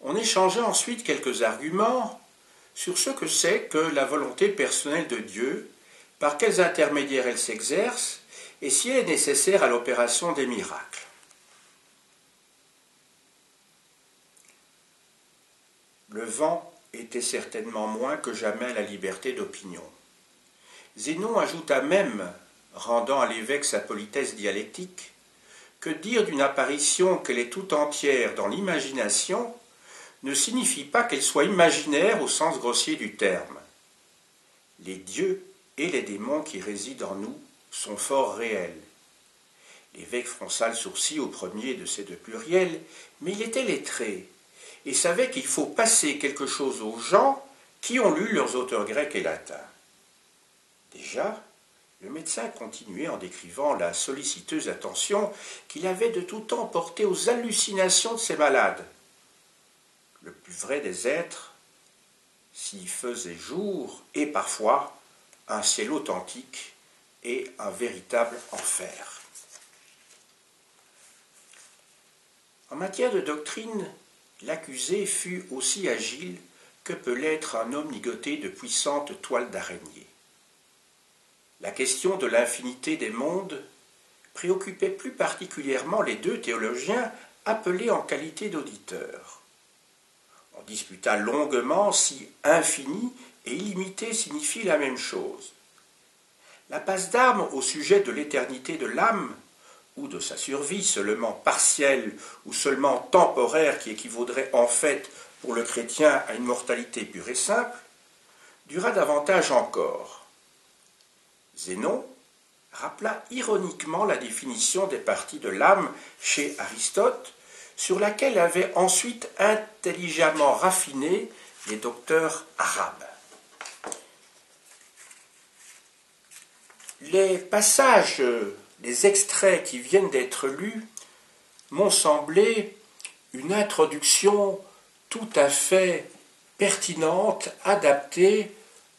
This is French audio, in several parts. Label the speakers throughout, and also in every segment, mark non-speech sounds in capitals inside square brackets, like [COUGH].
Speaker 1: On échangea ensuite quelques arguments sur ce que c'est que la volonté personnelle de Dieu, par quels intermédiaires elle s'exerce, et si elle est nécessaire à l'opération des miracles. Le vent était certainement moins que jamais la liberté d'opinion. Zénon ajouta même, rendant à l'évêque sa politesse dialectique, que dire d'une apparition qu'elle est tout entière dans l'imagination ne signifie pas qu'elle soit imaginaire au sens grossier du terme. Les dieux et les démons qui résident en nous sont fort réels. L'évêque fronça le sourcil au premier de ces deux pluriels, mais il était lettré et savait qu'il faut passer quelque chose aux gens qui ont lu leurs auteurs grecs et latins. Déjà, le médecin continuait en décrivant la solliciteuse attention qu'il avait de tout temps portée aux hallucinations de ses malades le plus vrai des êtres, s'il faisait jour, et parfois un ciel authentique et un véritable enfer. En matière de doctrine, l'accusé fut aussi agile que peut l'être un homme ligoté de puissantes toiles d'araignée. La question de l'infinité des mondes préoccupait plus particulièrement les deux théologiens appelés en qualité d'auditeurs. Disputa longuement si infini et illimité signifie la même chose. La passe d'âme au sujet de l'éternité de l'âme, ou de sa survie seulement partielle ou seulement temporaire qui équivaudrait en fait pour le chrétien à une mortalité pure et simple, dura davantage encore. Zénon rappela ironiquement la définition des parties de l'âme chez Aristote sur laquelle avaient ensuite intelligemment raffiné les docteurs arabes. Les passages, les extraits qui viennent d'être lus m'ont semblé une introduction tout à fait pertinente, adaptée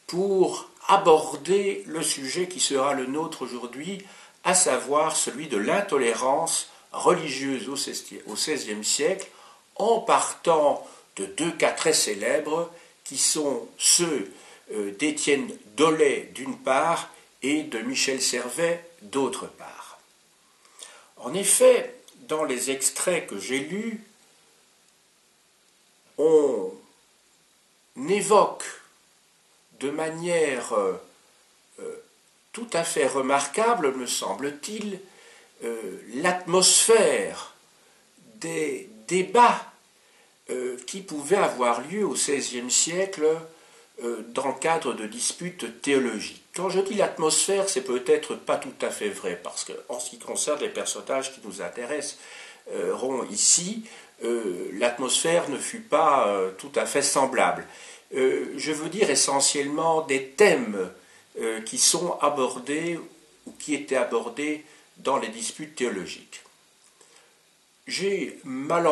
Speaker 1: pour aborder le sujet qui sera le nôtre aujourd'hui, à savoir celui de l'intolérance religieuse au XVIe siècle en partant de deux cas très célèbres qui sont ceux euh, d'Étienne Dollet d'une part et de Michel Servet d'autre part. En effet, dans les extraits que j'ai lus, on évoque de manière euh, euh, tout à fait remarquable, me semble-t-il, euh, l'atmosphère des débats euh, qui pouvaient avoir lieu au XVIe siècle euh, dans le cadre de disputes théologiques. Quand je dis l'atmosphère, c'est peut-être pas tout à fait vrai, parce que en ce qui concerne les personnages qui nous intéressent ici, l'atmosphère ne fut pas tout à fait semblable. je veux dire essentiellement des thèmes qui sont abordés ou qui étaient abordés dans les disputes théologiques. J'ai mal,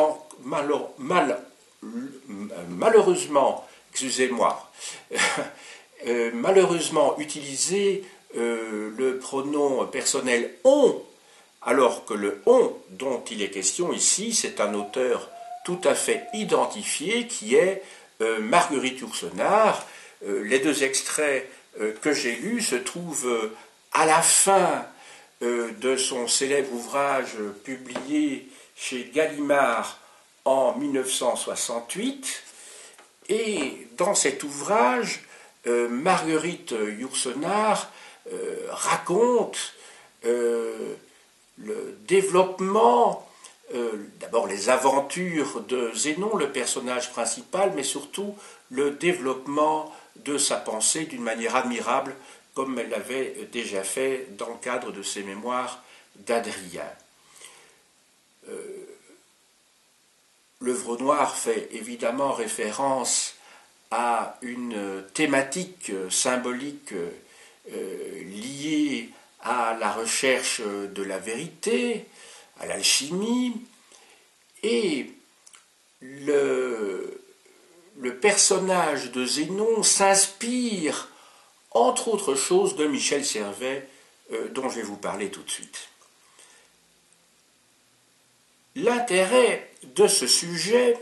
Speaker 1: malheureusement, excusez-moi, [LAUGHS] euh, malheureusement utilisé euh, le pronom personnel on, alors que le on dont il est question ici, c'est un auteur tout à fait identifié qui est euh, Marguerite Yourcenar. les deux extraits que j'ai lus se trouvent à la fin de son célèbre ouvrage publié chez Gallimard en 1968. Et dans cet ouvrage, euh, Marguerite Yourcenar euh, raconte le développement, d'abord les aventures de Zénon, le personnage principal, mais surtout le développement de sa pensée d'une manière admirable comme elle l'avait déjà fait dans le cadre de ses mémoires d'Adrien. Euh, L'œuvre noire fait évidemment référence à une thématique symbolique euh, liée à la recherche de la vérité, à l'alchimie, et le personnage de Zénon s'inspire entre autres choses de Michel Servet, euh, dont je vais vous parler tout de suite. L'intérêt de ce sujet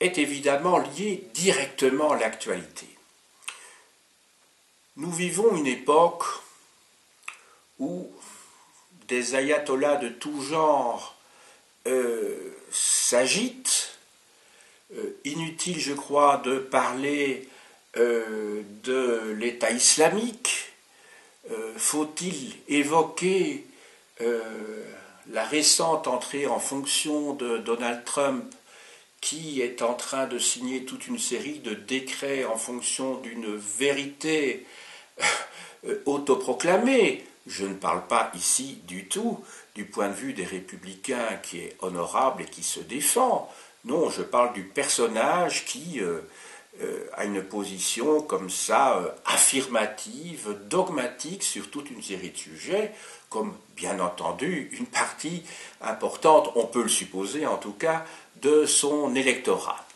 Speaker 1: est évidemment lié directement à l'actualité. Nous vivons une époque où des ayatollahs de tout genre euh, s'agitent. Euh, inutile, je crois, de parler euh, de l'État islamique. Faut-il évoquer la récente entrée en fonction de Donald Trump qui est en train de signer toute une série de décrets en fonction d'une vérité [LAUGHS] autoproclamée? Je ne parle pas ici du tout du point de vue des républicains qui est honorable et qui se défend. Non, je parle du personnage qui euh, euh, a une position comme ça euh, affirmative, dogmatique sur toute une série de sujets, comme bien entendu une partie importante, on peut le supposer en tout cas, de son électorat.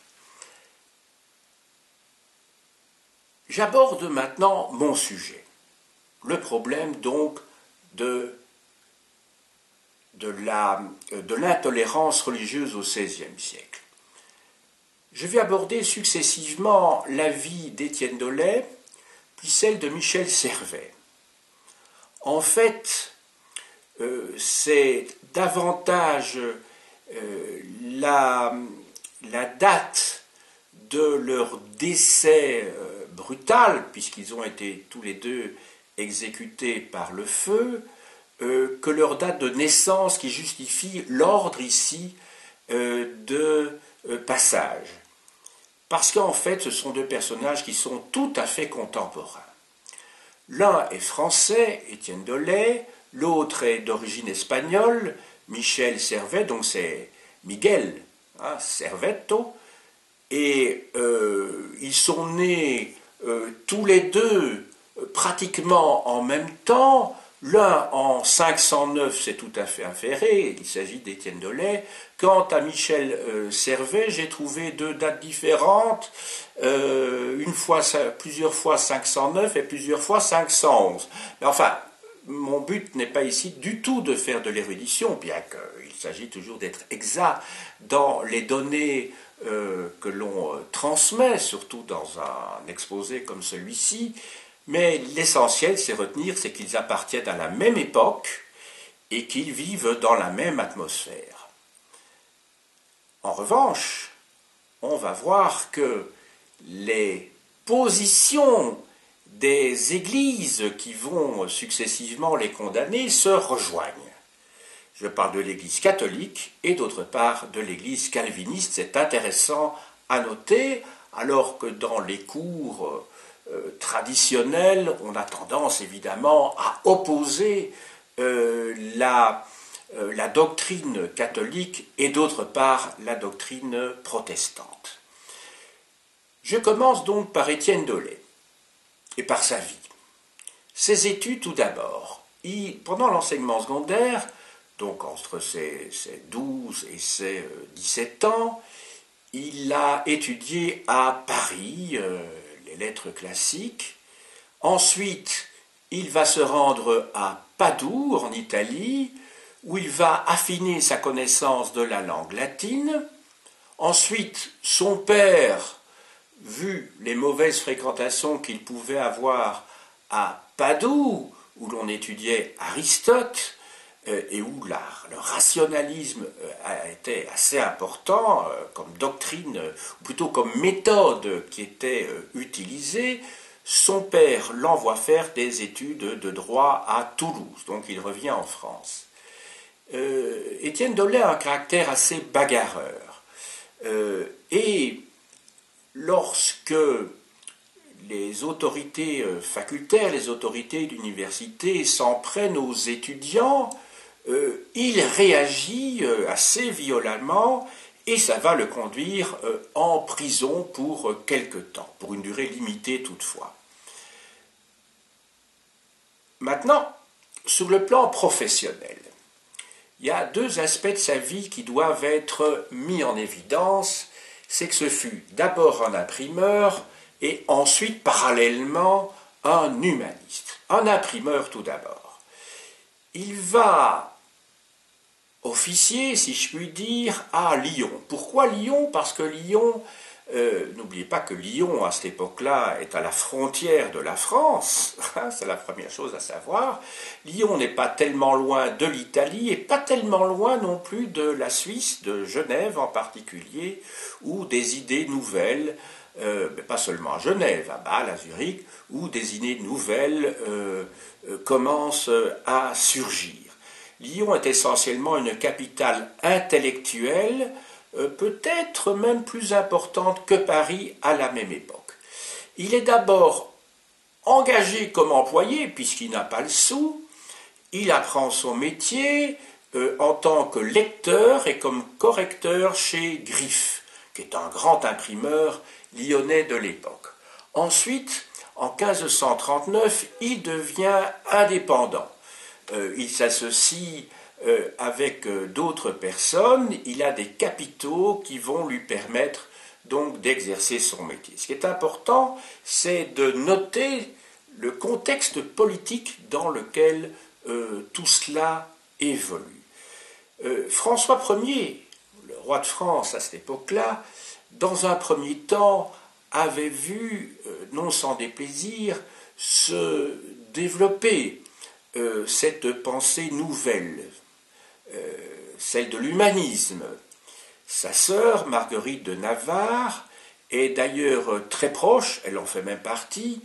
Speaker 1: J'aborde maintenant mon sujet le problème donc de, de l'intolérance religieuse au XVIe siècle. Je vais aborder successivement la vie d'Étienne Dolay, puis celle de Michel Servet. En fait, euh, c'est davantage euh, la, date de leur décès euh, brutal, puisqu'ils ont été tous les deux exécutés par le feu que leur date de naissance qui justifie l'ordre ici de passage. Parce qu'en fait, ce sont deux personnages qui sont tout à fait contemporains. L'un est français, Étienne Dolay, l'autre est d'origine espagnole, Michel Servet, donc c'est Miguel hein, et ils sont nés tous les deux pratiquement en même temps, l'un en 509, c'est tout à fait inféré, il s'agit d'Étienne Dolay. Quant à Michel euh, Servet, j'ai trouvé deux dates différentes, euh, une fois, plusieurs fois 509 et plusieurs fois 511. Mais enfin, mon but n'est pas ici du tout de faire de l'érudition, bien qu'il s'agit toujours d'être exact dans les données euh, que l'on transmet, surtout dans un exposé comme celui-ci, mais l'essentiel, c'est retenir, c'est qu'ils appartiennent à la même époque et qu'ils vivent dans la même atmosphère. En revanche, on va voir que les positions des églises qui vont successivement les condamner se rejoignent. Je parle de l'église catholique et d'autre part de l'église calviniste. C'est intéressant à noter, alors que dans les cours traditionnelle, on a tendance évidemment à opposer euh, la, euh, la, doctrine catholique et d'autre part la doctrine protestante. Je commence donc par Étienne Dolé et par sa vie. Ses études tout d'abord. Pendant l'enseignement secondaire, donc entre ses, ses, 12 et ses 17 ans, il a étudié à Paris, lettres classiques. Ensuite, il va se rendre à Padoue, en Italie, où il va affiner sa connaissance de la langue latine. Ensuite, son père, vu les mauvaises fréquentations qu'il pouvait avoir à Padoue, où l'on étudiait Aristote, et où le rationalisme euh, a été assez important euh, comme doctrine, ou plutôt comme méthode qui était utilisée, son père l'envoie faire des études de droit à Toulouse, donc il revient en France. Étienne Dollet a un caractère assez bagarreur. et lorsque les autorités facultaires, les autorités d'université s'en prennent aux étudiants, euh, il réagit euh, assez violemment et ça va le conduire euh, en prison pour quelque temps, pour une durée limitée toutefois. Maintenant, sur le plan professionnel, il y a deux aspects de sa vie qui doivent être mis en évidence. C'est que ce fut d'abord un imprimeur et ensuite parallèlement un humaniste. Un imprimeur tout d'abord. Il va officier, si je puis dire, à Lyon. Pourquoi Lyon? Parce que Lyon, euh, n'oubliez pas que Lyon, à cette époque-là, est à la frontière de la France, hein, c'est la première chose à savoir. Lyon n'est pas tellement loin de l'Italie et pas tellement loin non plus de la Suisse, de Genève en particulier, où des idées nouvelles, euh, pas seulement à Genève, à Bâle, à Zurich, où des idées nouvelles euh, commencent à surgir. Lyon est essentiellement une capitale intellectuelle, euh, peut-être même plus importante que Paris à la même époque. Il est d'abord engagé comme employé, puisqu'il n'a pas le sou, il apprend son métier euh, en tant que lecteur et comme correcteur chez Griff, qui est un grand imprimeur lyonnais de l'époque. Ensuite, en 1539, il devient indépendant. Euh, il s'associe euh, avec euh, d'autres personnes, il a des capitaux qui vont lui permettre donc d'exercer son métier. Ce qui est important, c'est de noter le contexte politique dans lequel tout cela évolue. François Ier, le roi de France à cette époque-là, dans un premier temps, avait vu, non sans déplaisir, se développer euh, cette pensée nouvelle, euh, celle de l'humanisme. Sa sœur, Marguerite de Navarre, est d'ailleurs très proche, elle en fait même partie,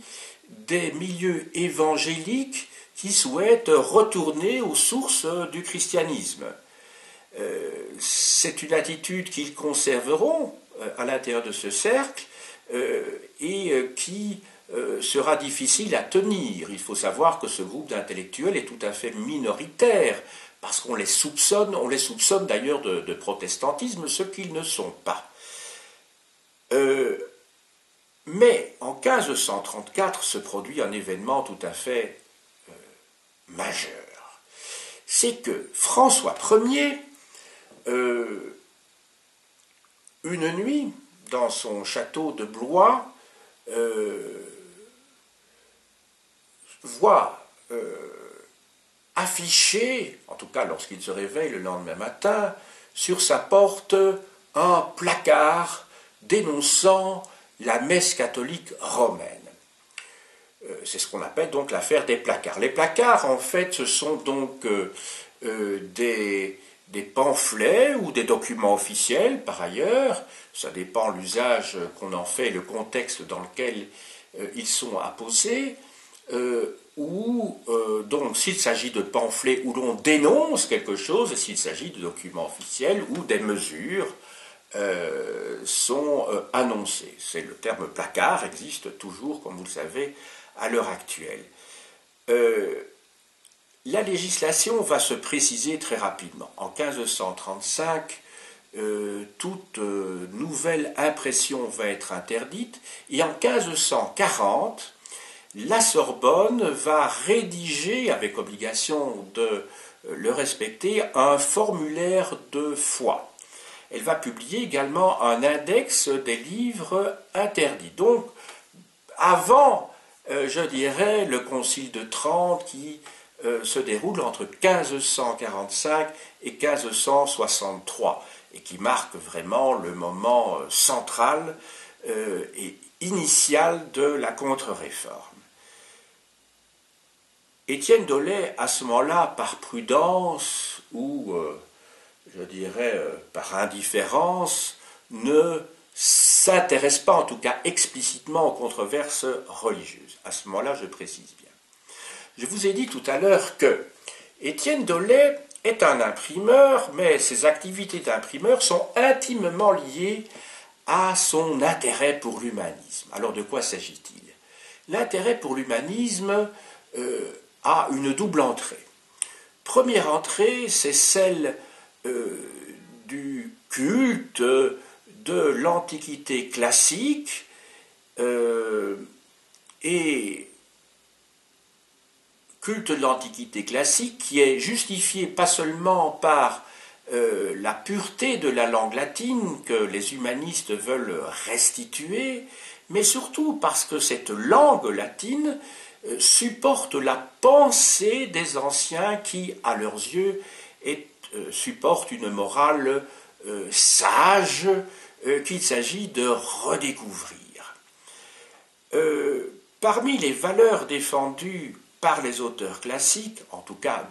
Speaker 1: des milieux évangéliques qui souhaitent retourner aux sources du christianisme. Euh, c'est une attitude qu'ils conserveront à l'intérieur de ce cercle et qui euh, sera difficile à tenir. Il faut savoir que ce groupe d'intellectuels est tout à fait minoritaire, parce qu'on les soupçonne, on les soupçonne d'ailleurs de, protestantisme, ce qu'ils ne sont pas. Euh, mais en 1534 se produit un événement tout à fait euh, majeur. C'est que François Ier, une nuit, dans son château de Blois, voit euh, affiché, en tout cas lorsqu'il se réveille le lendemain matin, sur sa porte un placard dénonçant la messe catholique romaine. Euh, c'est ce qu'on appelle donc l'affaire des placards. Les placards, en fait, ce sont donc euh, des, des, pamphlets ou des documents officiels, par ailleurs. Ça dépend l'usage qu'on en fait, le contexte dans lequel ils sont apposés. Euh, euh, donc s'il s'agit de pamphlets où l'on dénonce quelque chose, s'il s'agit de documents officiels où des mesures euh, sont annoncées. C'est le terme placard existe toujours, comme vous le savez, à l'heure actuelle. la législation va se préciser très rapidement. En 1535, toute nouvelle impression va être interdite, et en 1540, la Sorbonne va rédiger, avec obligation de euh, le respecter, un formulaire de foi. Elle va publier également un index des livres interdits. Donc, avant, euh, je dirais, le Concile de Trente qui euh, se déroule entre 1545 et 1563 et qui marque vraiment le moment central et initial de la contre-réforme. Étienne Dollet, à ce moment-là, par prudence ou, euh, je dirais, euh, par indifférence, ne s'intéresse pas, en tout cas explicitement, aux controverses religieuses. À ce moment-là, je précise bien. Je vous ai dit tout à l'heure que Étienne Dollet est un imprimeur, mais ses activités d'imprimeur sont intimement liées à son intérêt pour l'humanisme. Alors de quoi s'agit-il? L'intérêt pour l'humanisme euh, a une double entrée. Première entrée, c'est celle euh, du culte de l'Antiquité classique euh, et culte de l'Antiquité classique qui est justifié pas seulement par euh, la pureté de la langue latine que les humanistes veulent restituer, mais surtout parce que cette langue latine supporte la pensée des anciens qui, à leurs yeux, est supporte une morale sage qu'il s'agit de redécouvrir. parmi les valeurs défendues par les auteurs classiques, en tout cas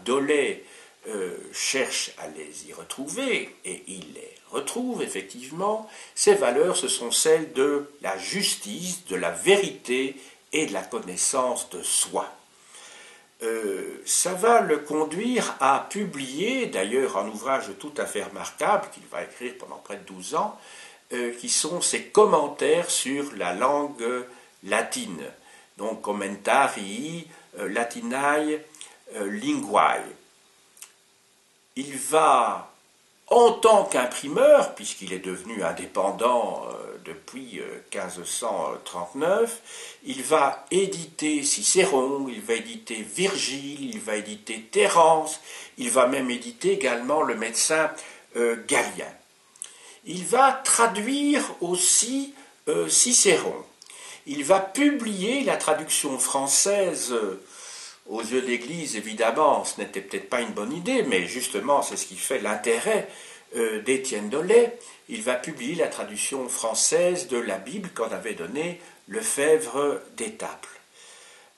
Speaker 1: euh, cherche à les y retrouver, et il les retrouve effectivement, ces valeurs, ce sont celles de la justice, de la vérité et de la connaissance de soi. Euh, ça va le conduire à publier, d'ailleurs un ouvrage tout à fait remarquable qu'il va écrire pendant près de 12 ans, euh, qui sont ses commentaires sur la langue latine, donc Commentarii Latinae Linguae il va, en tant qu'imprimeur, puisqu'il est devenu indépendant euh, depuis 1539, euh, il va éditer Cicéron, il va éditer Virgile, il va éditer Terence, il va même éditer également le médecin euh, Galien. Il va traduire aussi Cicéron. Il va publier la traduction française aux yeux de l'Église, évidemment, ce n'était peut-être pas une bonne idée, mais justement, c'est ce qui fait l'intérêt euh, d'Étienne Dollet. Il va publier la traduction française de la Bible qu'en avait donnée Lefebvre d'Étaples.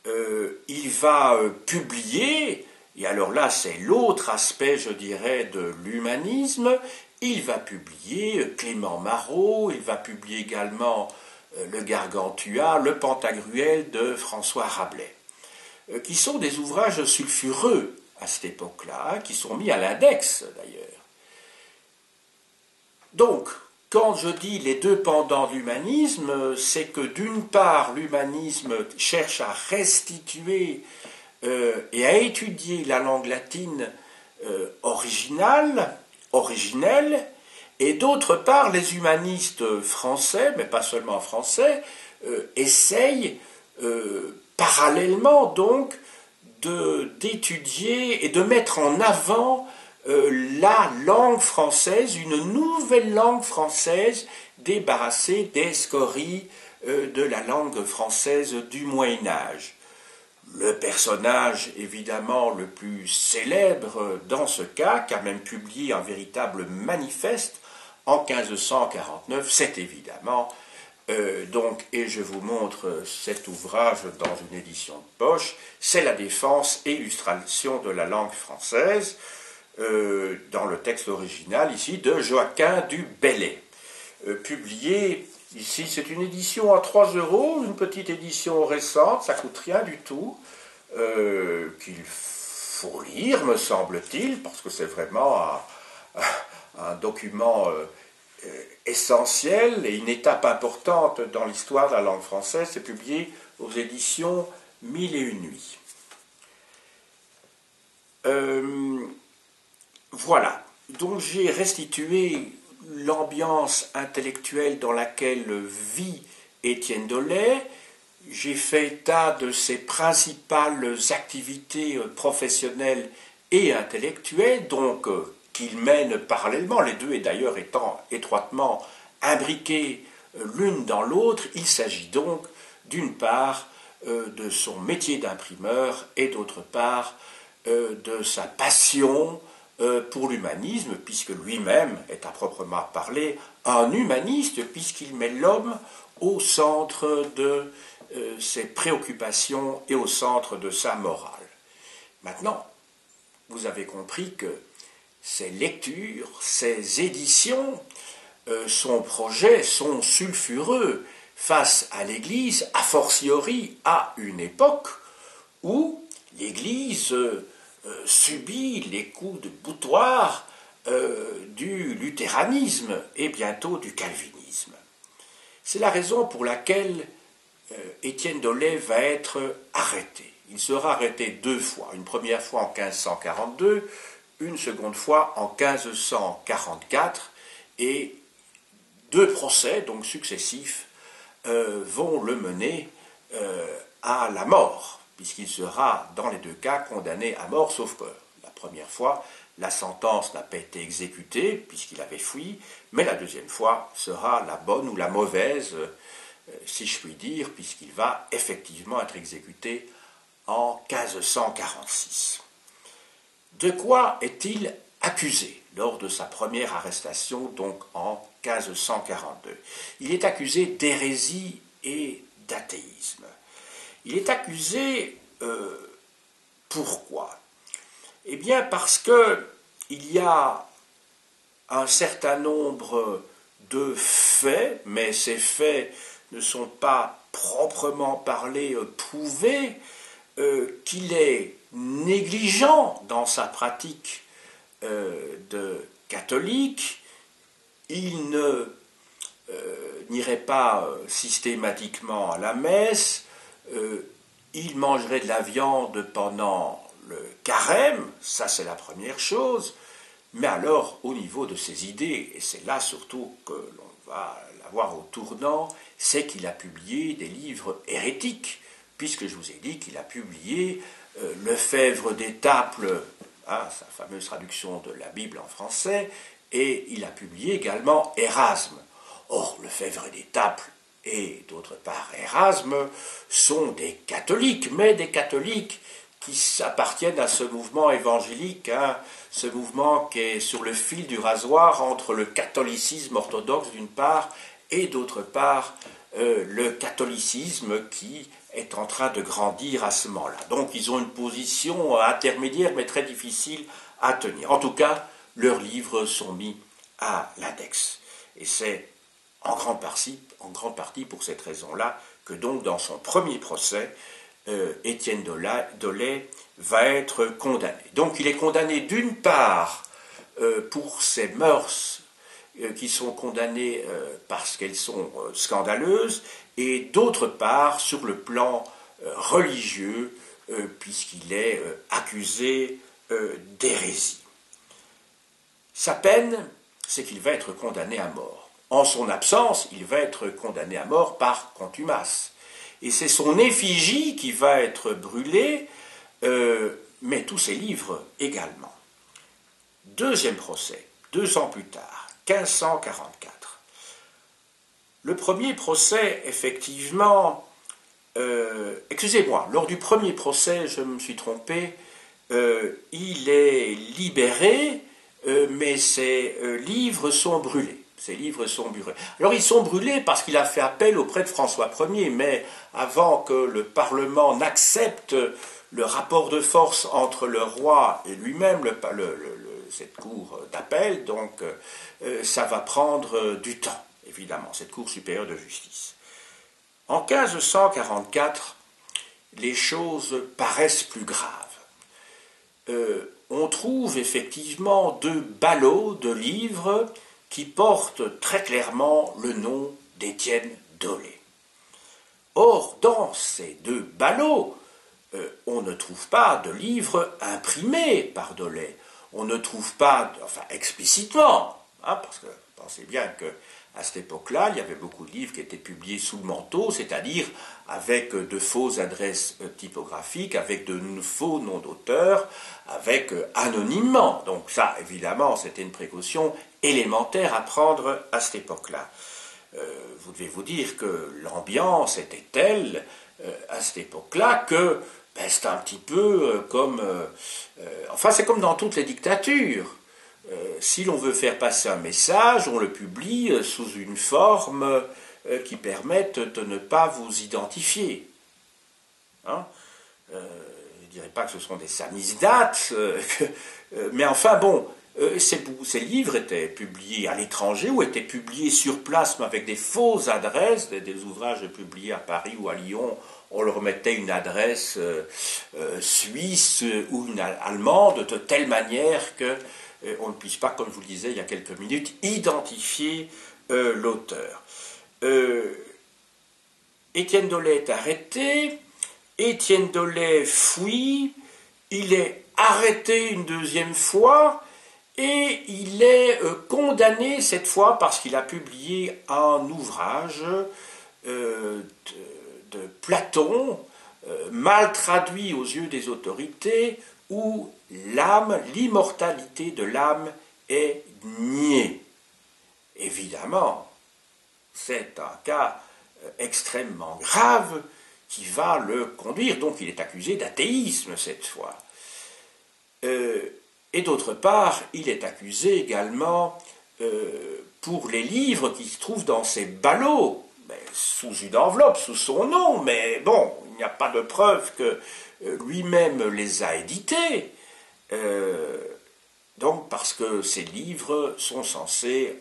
Speaker 1: Euh, il va euh, publier, et alors là, c'est l'autre aspect, je dirais, de l'humanisme. Il va publier Clément Marot, il va publier également le Gargantua, le Pantagruel de François Rabelais. Euh, qui sont des ouvrages sulfureux à cette époque-là, qui sont mis à l'index d'ailleurs. Donc, quand je dis les deux pendants de l'humanisme, c'est que d'une part, l'humanisme cherche à restituer euh, et à étudier la langue latine euh, originale, originelle, et d'autre part, les humanistes français, mais pas seulement français, essayent parallèlement donc d'étudier et de mettre en avant euh, la langue française, une nouvelle langue française débarrassée des scories euh, de la langue française du Moyen Âge. Le personnage évidemment le plus célèbre dans ce cas, qui a même publié un véritable manifeste en 1549, c'est évidemment euh, donc, et je vous montre cet ouvrage dans une édition de poche, c'est la défense et illustration de la langue française, euh, dans le texte original ici de Joaquin du Bellay, euh, publié ici, c'est une édition à 3 euros, une petite édition récente, ça coûte rien du tout, qu'il faut lire, me semble-t-il, parce que c'est vraiment un document euh, essentiel et une étape importante dans l'histoire de la langue française. C'est publié aux éditions Mille et une nuits. Euh, voilà. Donc j'ai restitué l'ambiance intellectuelle dans laquelle vit Étienne Dollet. J'ai fait état de ses principales activités professionnelles et intellectuelles, donc qu'il mène parallèlement, les deux et d'ailleurs étant étroitement imbriqués euh, l'une dans l'autre, il s'agit donc d'une part euh, de son métier d'imprimeur et d'autre part euh, de sa passion pour l'humanisme, puisque lui-même est à proprement parler un humaniste, puisqu'il met l'homme au centre de ses préoccupations et au centre de sa morale. Maintenant, vous avez compris que ses lectures, ses éditions, euh, son projet sont sulfureux face à l'Église, a fortiori à une époque où l'Église euh, subit les coups de boutoir euh, du luthéranisme et bientôt du calvinisme. C'est la raison pour laquelle Étienne Dollet va être arrêté. Il sera arrêté deux fois, une première fois en 1542, une seconde fois en 1544 et deux procès, donc successifs, euh, vont le mener euh, à la mort, puisqu'il sera dans les deux cas condamné à mort, sauf que la première fois, la sentence n'a pas été exécutée, puisqu'il avait fui, mais la deuxième fois sera la bonne ou la mauvaise, euh, si je puis dire, puisqu'il va effectivement être exécuté en 1546. De quoi est-il accusé lors de sa première arrestation, donc en 1542. Il est accusé d'hérésie et d'athéisme. Il est accusé euh, pourquoi? Eh bien parce que il y a un certain nombre de faits, mais ces faits ne sont pas proprement parlés euh, prouvés, euh, qu'il est négligent dans sa pratique de catholique, il ne n'irait pas systématiquement à la messe, il mangerait de la viande pendant le carême, ça c'est la première chose, mais alors au niveau de ses idées, et c'est là surtout que l'on va l'avoir au tournant, c'est qu'il a publié des livres hérétiques, puisque je vous ai dit qu'il a publié euh, Lefebvre d'Étaples, hein, sa fameuse traduction de la Bible en français, et il a publié également Erasme. Or, Lefebvre d'Étaples et d'autre part Erasme sont des catholiques, mais des catholiques qui appartiennent à ce mouvement évangélique, hein, ce mouvement qui est sur le fil du rasoir entre le catholicisme orthodoxe d'une part et d'autre part euh, le catholicisme qui est en train de grandir à ce moment-là. Donc ils ont une position intermédiaire mais très difficile à tenir. En tout cas, leurs livres sont mis à l'index. Et c'est en grande partie, pour cette raison-là que donc dans son premier procès, euh, Étienne Dolay va être condamné. Donc il est condamné d'une part euh, pour ses mœurs qui sont condamnées parce qu'elles sont scandaleuses, et d'autre part sur le plan religieux, puisqu'il est accusé d'hérésie. Sa peine, c'est qu'il va être condamné à mort. En son absence, il va être condamné à mort par contumace. Et c'est son effigie qui va être brûlée, euh, mais tous ses livres également. Deuxième procès, deux ans plus tard, 1544. Le premier procès, effectivement, euh, excusez-moi, lors du premier procès, je me suis trompé, euh, il est libéré, mais ses livres sont brûlés. Ces livres sont brûlés. Alors ils sont brûlés parce qu'il a fait appel auprès de François Ier, mais avant que le Parlement n'accepte le rapport de force entre le roi et lui-même, cette cour d'appel, donc euh, ça va prendre du temps, évidemment, cette cour supérieure de justice. En 1544, les choses paraissent plus graves. Euh, on trouve effectivement deux ballots de livres qui porte très clairement le nom d'Étienne Dolé. Or, dans ces deux ballots, euh, on ne trouve pas de livres imprimés par Dolé. On ne trouve pas, enfin explicitement, hein, parce que pensez bien que à cette époque-là, il y avait beaucoup de livres qui étaient publiés sous le manteau, c'est-à-dire avec de fausses adresses euh, typographiques, avec de faux noms d'auteurs, avec euh, anonymement. Donc ça, évidemment, c'était une précaution élémentaire à prendre à cette époque-là. Euh, vous devez vous dire que l'ambiance était telle à cette époque-là que ben, c'est un petit peu comme... enfin, c'est comme dans toutes les dictatures. Euh, si l'on veut faire passer un message, on le publie euh, sous une forme euh, qui permette de ne pas vous identifier. Hein? Je ne dirais pas que ce sont des samizdates, mais enfin bon, ces, livres étaient publiés à l'étranger ou étaient publiés sur place, mais avec des fausses adresses, des, ouvrages publiés à Paris ou à Lyon, on leur mettait une adresse suisse ou une allemande de telle manière que on ne puisse pas, comme je vous le disais il y a quelques minutes, identifier euh, l'auteur. Euh, Étienne Dollet est arrêté, Étienne Dollet fuit, il est arrêté une deuxième fois et il est euh, condamné cette fois parce qu'il a publié un ouvrage Platon, mal traduit aux yeux des autorités, où l'âme, l'immortalité de l'âme est niée. Évidemment, c'est un cas euh, extrêmement grave qui va le conduire, donc il est accusé d'athéisme cette fois. Euh, Et d'autre part, il est accusé également pour les livres qui se trouvent dans ses ballots, sous une enveloppe, sous son nom, mais bon, il n'y a pas de preuve que lui-même les a édités. donc parce que ces livres sont censés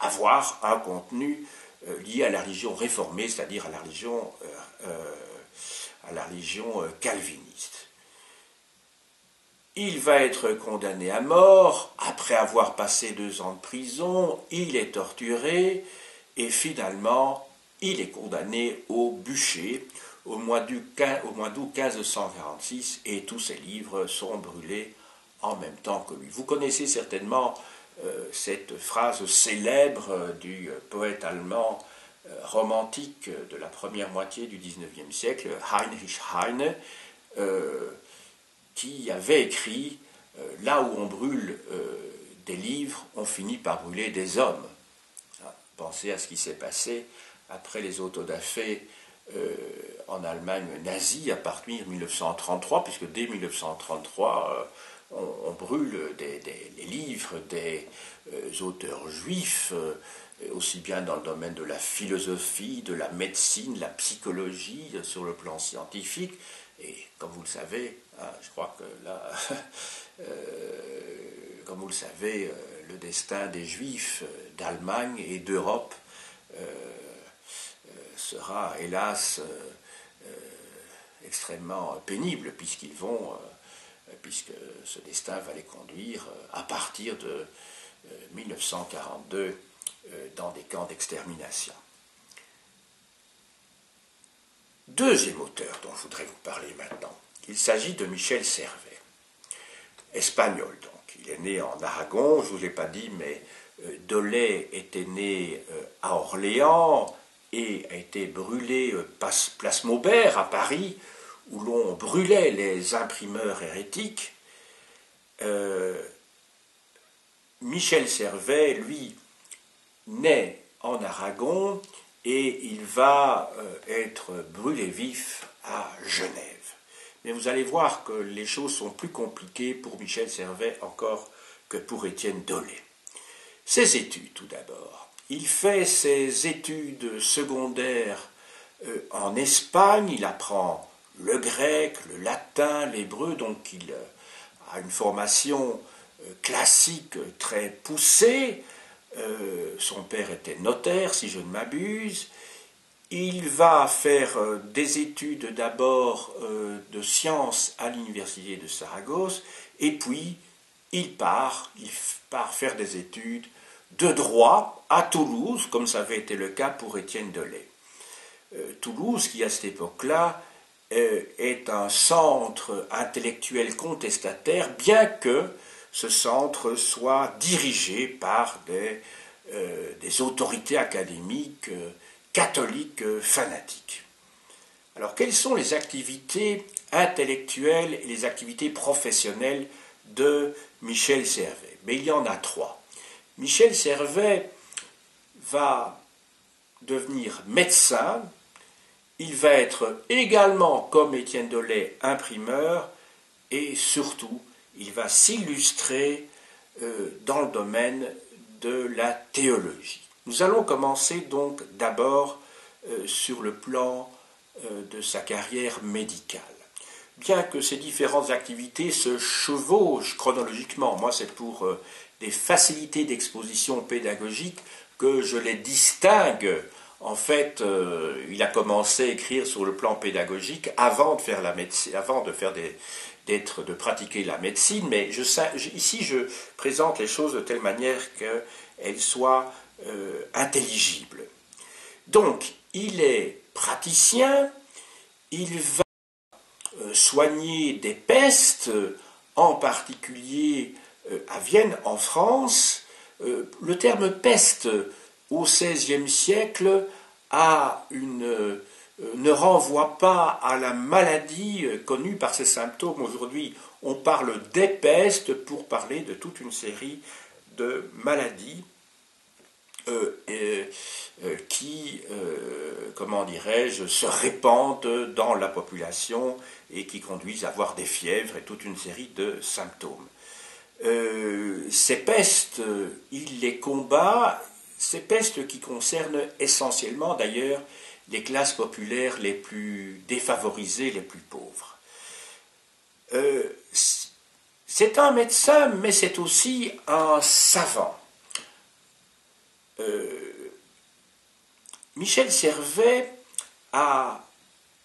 Speaker 1: avoir un contenu euh, lié à la religion réformée, c'est-à-dire euh, euh, à la religion calviniste. Il va être condamné à mort, après avoir passé deux ans de prison, il est torturé, et finalement, il est condamné au bûcher au mois d'août 1546, et tous ses livres sont brûlés en même temps que lui. Vous connaissez certainement euh, cette phrase célèbre du poète allemand euh, romantique de la première moitié du XIXe siècle, Heinrich Heine, euh, qui avait écrit Là où on brûle des livres, on finit par brûler des hommes. Ah, pensez à ce qui s'est passé après les autodafés en Allemagne nazie à partir de 1933, puisque dès 1933, on, brûle des, les livres des euh, auteurs juifs, euh, aussi bien dans le domaine de la philosophie, de la médecine, la psychologie, euh, sur le plan scientifique. Et comme vous le savez, hein, je crois que là, [LAUGHS] comme vous le savez, le destin des juifs d'Allemagne et d'Europe sera hélas extrêmement pénible, puisqu'ils vont puisque ce destin va les conduire euh, à partir de 1942 euh, euh, dans des camps d'extermination. Deuxième auteur dont je voudrais vous parler maintenant, il s'agit de Michel Servet, espagnol donc. Il est né en Aragon, je ne vous ai pas dit, mais Dolay était né à Orléans et a été brûlé place Maubert à Paris où l'on brûlait les imprimeurs hérétiques, euh, Michel Servet, lui, naît en Aragon et il va euh, être brûlé vif à Genève. Mais vous allez voir que les choses sont plus compliquées pour Michel Servet encore que pour Étienne Dolé. Ses études, tout d'abord. Il fait ses études secondaires euh, en Espagne, il apprend le grec, le latin, l'hébreu, donc il euh, a une formation euh, classique très poussée. Son père était notaire, si je ne m'abuse. Il va faire des études d'abord de sciences à l'université de Saragosse, et puis il part, il part faire des études de droit à Toulouse, comme ça avait été le cas pour Étienne Delay. Toulouse, qui à cette époque-là euh, est un centre intellectuel contestataire, bien que ce centre soit dirigé par des, euh, des autorités académiques euh, catholiques fanatiques. Alors, quelles sont les activités intellectuelles et les activités professionnelles de Michel Servet? Mais il y en a trois. Michel Servet va devenir médecin il va être également, comme Étienne Dolay, imprimeur et surtout, il va s'illustrer euh, dans le domaine de la théologie. Nous allons commencer donc d'abord euh, sur le plan euh, de sa carrière médicale. Bien que ces différentes activités se chevauchent chronologiquement, moi c'est pour des facilités d'exposition pédagogique que je les distingue en fait, euh, il a commencé à écrire sur le plan pédagogique avant de faire la médecine, avant de faire d'être, de pratiquer la médecine, mais ici je présente les choses de telle manière qu'elles soient euh, intelligibles. Donc, il est praticien, il va euh, soigner des pestes, en particulier à Vienne, en France. le terme peste au XVIe siècle euh, ne renvoie pas à la maladie euh, connue par ses symptômes. Aujourd'hui, on parle d'épeste pour parler de toute une série de maladies euh, qui, comment dirais-je, se répandent dans la population et qui conduisent à avoir des fièvres et toute une série de symptômes. Ces pestes, il les combat, ces pestes qui concernent essentiellement d'ailleurs les classes populaires les plus défavorisées, les plus pauvres. c'est un médecin, mais c'est aussi un savant. Michel Servet a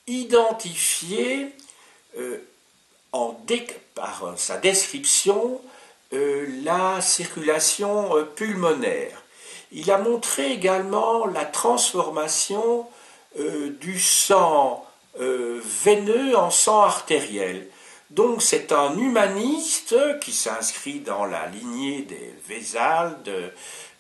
Speaker 1: identifié euh, en par sa description euh, la circulation euh, pulmonaire. Il a montré également la transformation du sang veineux en sang artériel. Donc c'est un humaniste qui s'inscrit dans la lignée des Vésaldes,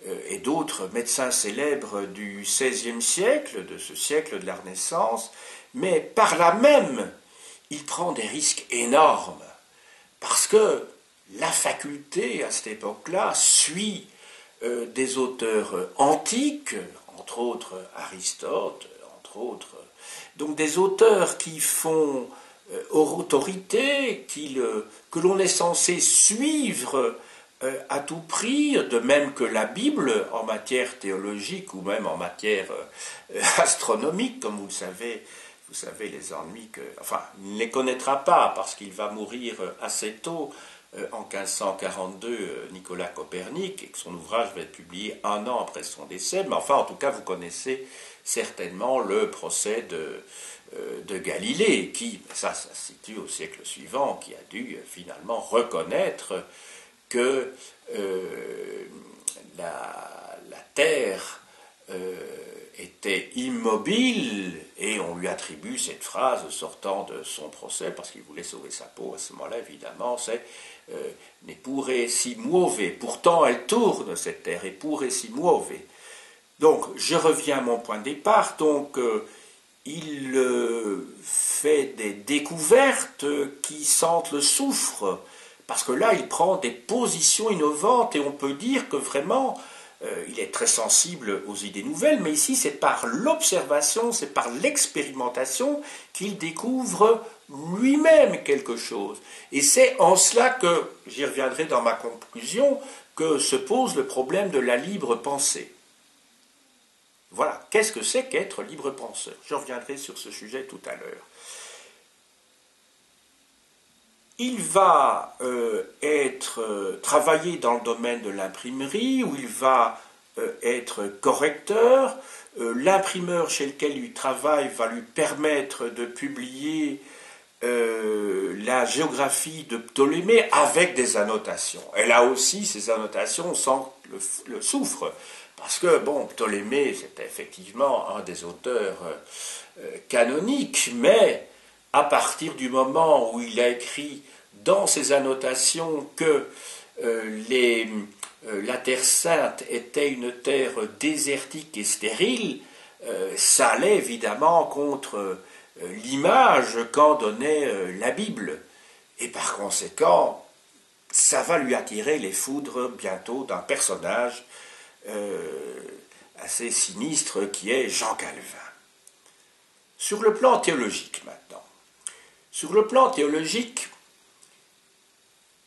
Speaker 1: euh, et d'autres médecins célèbres du XVIe siècle, de ce siècle de la Renaissance, mais par là même, il prend des risques énormes, parce que la faculté, à cette époque-là, suit euh, des auteurs antiques, entre autres Aristote, entre autres, donc des auteurs qui font euh, autorité, que l'on est censé suivre euh, à tout prix, de même que la Bible en matière théologique ou même en matière euh, astronomique, comme vous le savez, vous savez les ennuis que, enfin, il ne les connaîtra pas parce qu'il va mourir assez tôt. euh, en 1542, Nicolas Copernic, et que son ouvrage va être publié un an après son décès. Mais enfin, en tout cas, vous connaissez certainement le procès de, de Galilée, qui, ça, ça se situe au siècle suivant, qui a dû finalement reconnaître que euh, la, Terre euh, était immobile et on lui attribue cette phrase sortant de son procès parce qu'il voulait sauver sa peau à ce moment-là évidemment c'est euh, ne pourrait si mauvais. Pourtant elle tourne cette terre pourrait si mauvais. Donc je reviens à mon point de départ. Donc il fait des découvertes qui sentent le soufre. Parce que là, il prend des positions innovantes et on peut dire que vraiment, euh, il est très sensible aux idées nouvelles, mais ici, c'est par l'observation, c'est par l'expérimentation qu'il découvre lui-même quelque chose. Et c'est en cela que, j'y reviendrai dans ma conclusion, que se pose le problème de la libre pensée. Voilà, qu'est-ce que c'est qu'être libre penseur? Je reviendrai sur ce sujet tout à l'heure il va euh, être euh, travaillé dans le domaine de l'imprimerie, où il va euh, être correcteur. L'imprimeur chez lequel il travaille va lui permettre de publier la géographie de Ptolémée avec des annotations. Et là aussi, ces annotations sentent le, le souffre. Parce que, bon, Ptolémée, c'était effectivement un des auteurs canoniques, mais à partir du moment où il a écrit dans ses annotations que euh, euh, la Terre sainte était une terre désertique et stérile, euh, ça allait évidemment contre l'image qu'en donnait la Bible. Et par conséquent, ça va lui attirer les foudres bientôt d'un personnage assez sinistre qui est Jean Calvin. Sur le plan théologique maintenant. Sur le plan théologique,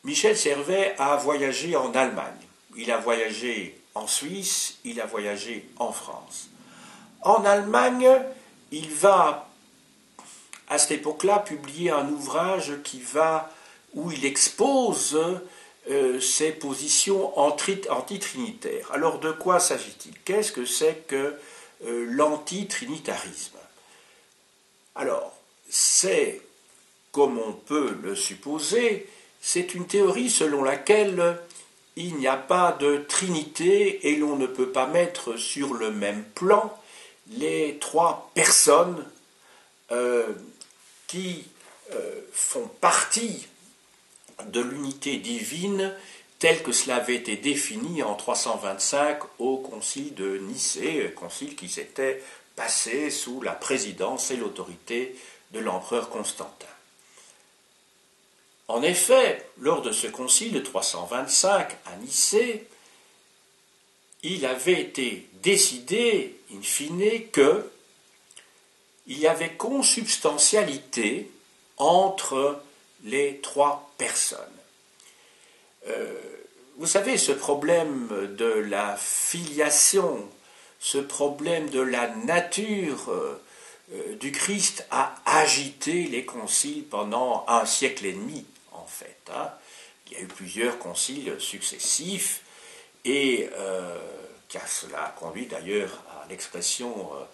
Speaker 1: Michel Servet a voyagé en Allemagne, il a voyagé en Suisse, il a voyagé en France. En Allemagne, il va, à cette époque-là, publier un ouvrage qui va, où il expose euh, ses positions antitrinitaires. Alors de quoi s'agit-il? Qu'est-ce que c'est que euh, l'antitrinitarisme? Alors, c'est, comme on peut le supposer, c'est une théorie selon laquelle il n'y a pas de trinité et l'on ne peut pas mettre sur le même plan les trois personnes euh, qui euh, font partie de l'unité divine telle que cela avait été défini en 325 au concile de Nicée, concile qui s'était passé sous la présidence et l'autorité de l'empereur Constantin. En effet, lors de ce concile de 325 à Nicée, il avait été décidé, in fine, que il y avait consubstantialité entre les trois personnes. vous savez, ce problème de la filiation, ce problème de la nature du Christ a agité les conciles pendant un siècle et demi, en fait. Hein. Il y a eu plusieurs conciles successifs et euh, cela a conduit d'ailleurs à l'expression euh, euh,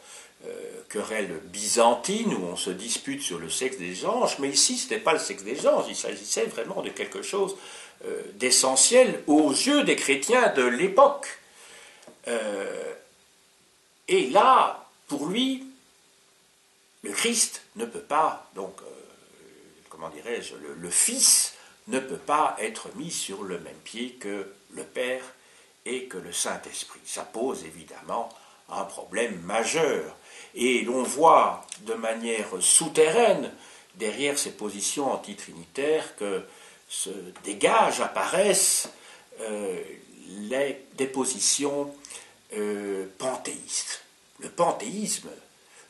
Speaker 1: querelle byzantine où on se dispute sur le sexe des anges, mais ici ce n'était pas le sexe des anges, il s'agissait vraiment de quelque chose d'essentiel aux yeux des chrétiens de l'époque. et là, pour lui, le Christ ne peut pas, donc, comment dirais-je, le Fils ne peut pas être mis sur le même pied que le Père et que le Saint-Esprit. Ça pose évidemment un problème majeur. Et l'on voit de manière souterraine, derrière ces positions antitrinitaires, que se dégagent, apparaissent euh, les, des positions euh, panthéistes. Le panthéisme,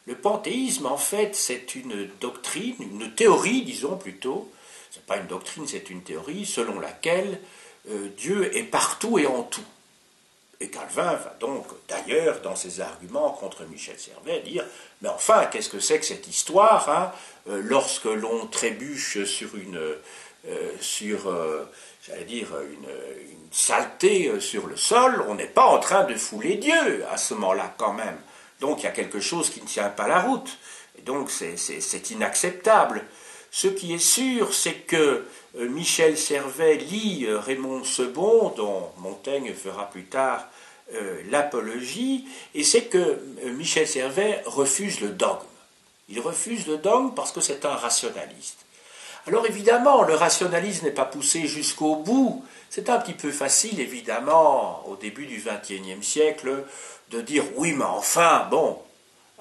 Speaker 1: le panthéisme, en fait, c'est une doctrine, une théorie, disons plutôt, ce n'est pas une doctrine, c'est une théorie selon laquelle euh, Dieu est partout et en tout. Et Calvin va donc, d'ailleurs, dans ses arguments contre Michel Servet, dire Mais enfin, qu'est-ce que c'est que cette histoire hein, euh, Lorsque l'on trébuche sur une. Euh, sur, j'allais dire, une, une, saleté sur le sol, on n'est pas en train de fouler Dieu à ce moment-là, quand même. Donc il y a quelque chose qui ne tient pas la route. Et donc c'est inacceptable. Ce qui est sûr, c'est que euh, Michel Servet lit euh, Raymond Sebon, dont Montaigne fera plus tard euh, l'apologie, et c'est que Michel Servet refuse le dogme. Il refuse le dogme parce que c'est un rationaliste. Alors évidemment, le rationalisme n'est pas poussé jusqu'au bout. C'est un petit peu facile, évidemment, au début du XXIe siècle, de dire oui, mais enfin, bon,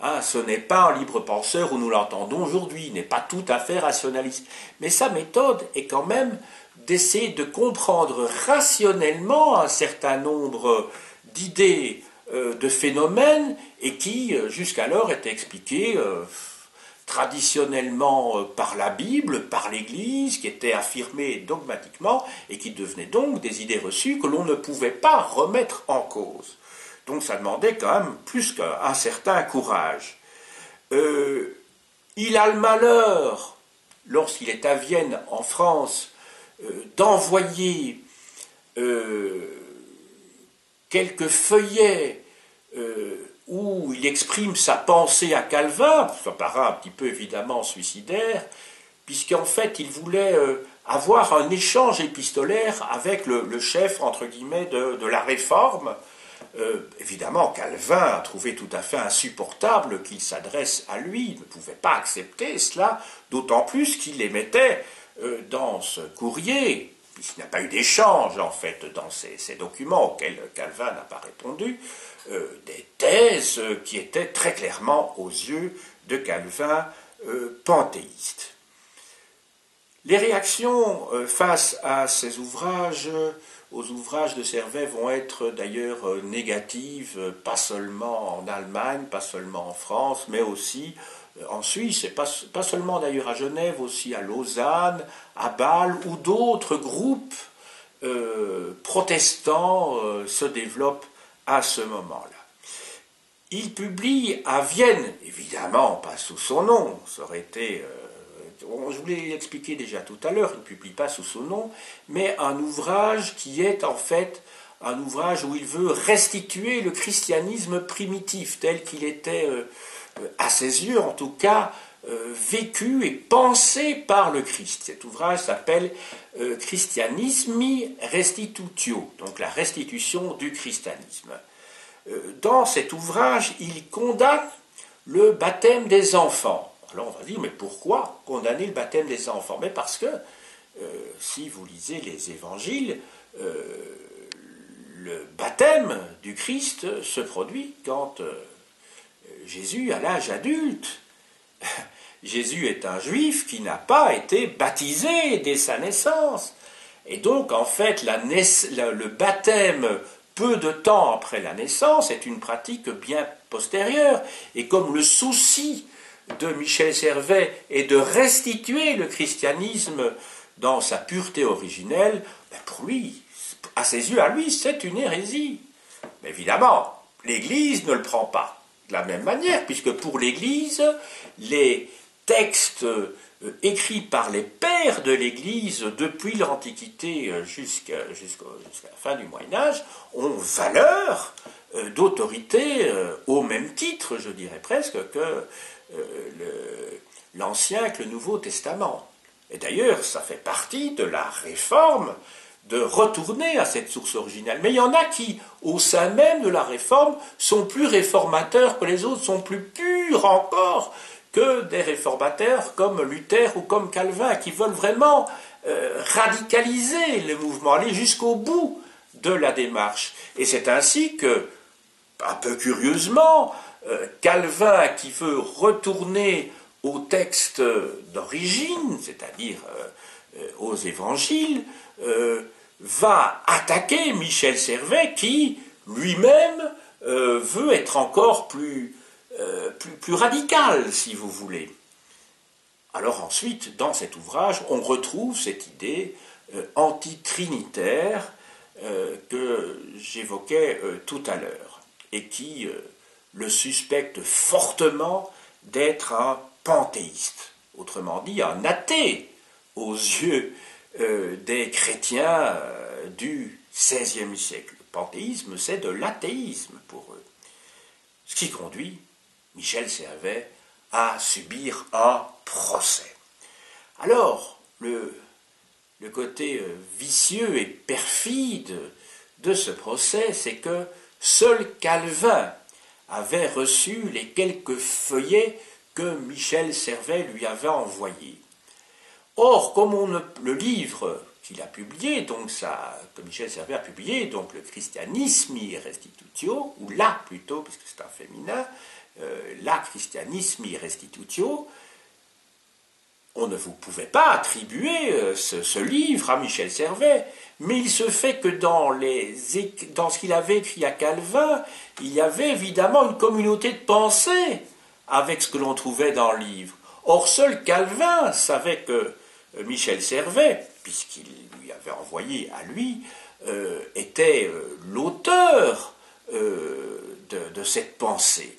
Speaker 1: ah, ce n'est pas un libre penseur où nous l'entendons aujourd'hui, n'est pas tout à fait rationaliste. Mais sa méthode est quand même d'essayer de comprendre rationnellement un certain nombre d'idées, euh, de phénomènes, et qui euh, jusqu'alors étaient expliqués euh, traditionnellement par la Bible, par l'Église, qui étaient affirmées dogmatiquement, et qui devenaient donc des idées reçues que l'on ne pouvait pas remettre en cause. Donc ça demandait quand même plus qu'un certain courage. Euh, il a le malheur, lorsqu'il est à Vienne, en France, euh, d'envoyer euh, quelques feuillets où il exprime sa pensée à Calvin, ça paraît un petit peu évidemment suicidaire, puisqu'en fait il voulait avoir un échange épistolaire avec le, chef, entre guillemets, de la réforme, euh, évidemment, Calvin a trouvé tout à fait insupportable qu'il s'adresse à lui, il ne pouvait pas accepter cela, d'autant plus qu'il émettait euh, dans ce courrier, puisqu'il n'y a pas eu d'échange en fait dans ces, documents auxquels Calvin n'a pas répondu, euh, des thèses qui étaient très clairement aux yeux de Calvin panthéistes. Les réactions face à ces ouvrages aux ouvrages de Servet vont être d'ailleurs euh, négatives, euh, pas seulement en Allemagne, pas seulement en France, mais aussi euh, en Suisse, et pas, seulement d'ailleurs à Genève, aussi à Lausanne, à Bâle, où d'autres groupes protestants se développent à ce moment-là. Il publie à Vienne, évidemment pas sous son nom, ça aurait été je voulais l'expliquer déjà tout à l'heure, il ne publie pas sous son nom, mais un ouvrage qui est en fait un ouvrage où il veut restituer le christianisme primitif tel qu'il était, euh, à ses yeux en tout cas, euh, vécu et pensé par le Christ. Cet ouvrage s'appelle euh, Christianismi Restitutio, donc la restitution du christianisme. dans cet ouvrage, il condamne le baptême des enfants. On va dire, mais pourquoi condamner le baptême des enfants? Mais parce que, euh, si vous lisez les évangiles, euh, le baptême du Christ se produit quand euh, Jésus a l'âge adulte. [LAUGHS] Jésus est un juif qui n'a pas été baptisé dès sa naissance. Et donc, en fait, le baptême peu de temps après la naissance est une pratique bien postérieure. Et comme le souci de Michel Servet est de restituer le christianisme dans sa pureté originelle, ben, pour lui, à ses yeux, à lui, c'est une hérésie. Mais évidemment, l'Église ne le prend pas de la même manière, puisque pour l'Église, les textes euh, écrits par les pères de l'Église depuis l'Antiquité euh, jusqu'à la fin du Moyen Âge ont valeur euh, d'autorité au même titre, je dirais presque, que l'Ancien que le Nouveau Testament. Et d'ailleurs, ça fait partie de la réforme de retourner à cette source originale. Mais il y en a qui, au sein même de la réforme, sont plus réformateurs que les autres, sont plus purs encore que des réformateurs comme Luther ou comme Calvin, qui veulent vraiment euh, radicaliser le mouvement, aller jusqu'au bout de la démarche. Et c'est ainsi que, un peu curieusement, euh, Calvin, qui veut retourner au texte d'origine, c'est-à-dire euh, aux évangiles, va attaquer Michel Servet qui lui-même veut être encore plus euh, radical, si vous voulez. Alors ensuite, dans cet ouvrage, on retrouve cette idée euh, antitrinitaire euh, que j'évoquais tout à l'heure, et qui le suspecte fortement d'être un panthéiste, autrement dit un athée aux yeux des chrétiens du XVIe siècle. Le panthéisme, c'est de l'athéisme pour eux. Ce qui conduit Michel Servet à subir un procès. Alors, le, le côté euh, vicieux et perfide de ce procès, c'est que seul Calvin avait reçu les quelques feuillets que Michel Servet lui avait envoyés. Or, comme on le livre qu'il a publié, donc ça, que Michel Servet a publié, donc le Christianisme restitutio, ou là plutôt, puisque c'est un féminin, euh, la christianismi restitutio, on ne vous pouvait pas attribuer euh, ce, livre à Michel Servet, mais il se fait que dans, ce qu'il avait écrit à Calvin, il y avait évidemment une communauté de pensée avec ce que l'on trouvait dans le livre. Or, seul Calvin savait que euh, Michel Servet, puisqu'il lui avait envoyé à lui, était l'auteur de cette pensée.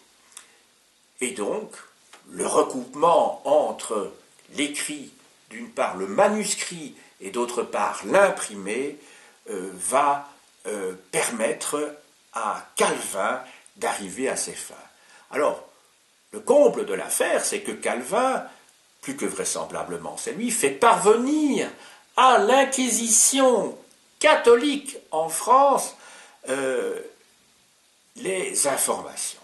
Speaker 1: Et donc, le recoupement entre l'écrit, d'une part le manuscrit et d'autre part l'imprimé, euh, va euh, permettre à Calvin d'arriver à ses fins. Alors, le comble de l'affaire, c'est que Calvin, plus que vraisemblablement c'est lui, fait parvenir à l'Inquisition catholique en France euh, les informations.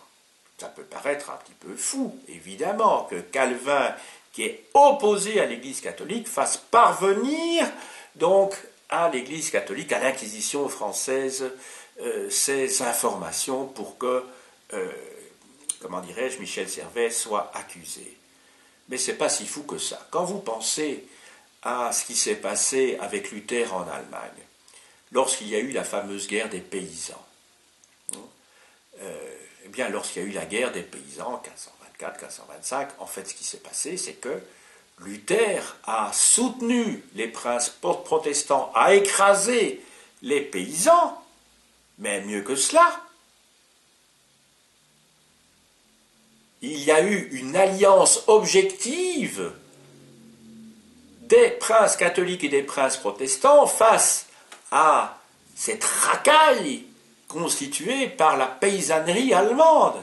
Speaker 1: Ça peut paraître un petit peu fou, évidemment, que Calvin, qui est opposé à l'Église catholique, fasse parvenir donc à l'Église catholique, à l'Inquisition française, euh, ces informations pour que, euh, comment dirais-je, Michel Servet soit accusé. Mais c'est pas si fou que ça. Quand vous pensez à ce qui s'est passé avec Luther en Allemagne, lorsqu'il y a eu la fameuse guerre des paysans, hein, euh, eh bien, lorsqu'il y a eu la guerre des paysans, 1524-1525, en fait, ce qui s'est passé, c'est que Luther a soutenu les princes protestants, a écrasé les paysans, mais mieux que cela, il y a eu une alliance objective des princes catholiques et des princes protestants face à cette racaille constituée par la paysannerie allemande.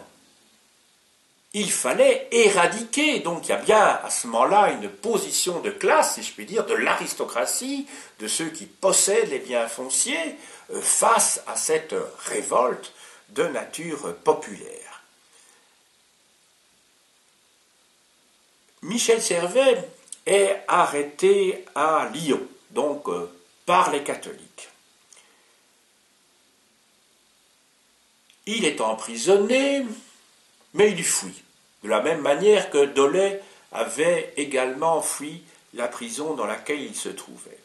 Speaker 1: Il fallait éradiquer, donc il y a bien à ce moment-là une position de classe, si je puis dire, de l'aristocratie, de ceux qui possèdent les biens fonciers, euh, face à cette révolte de nature populaire. Michel Servet est arrêté à Lyon, donc euh, par les catholiques. Il est emprisonné, mais il fuit, de la même manière que Dolay avait également fui la prison dans laquelle il se trouvait.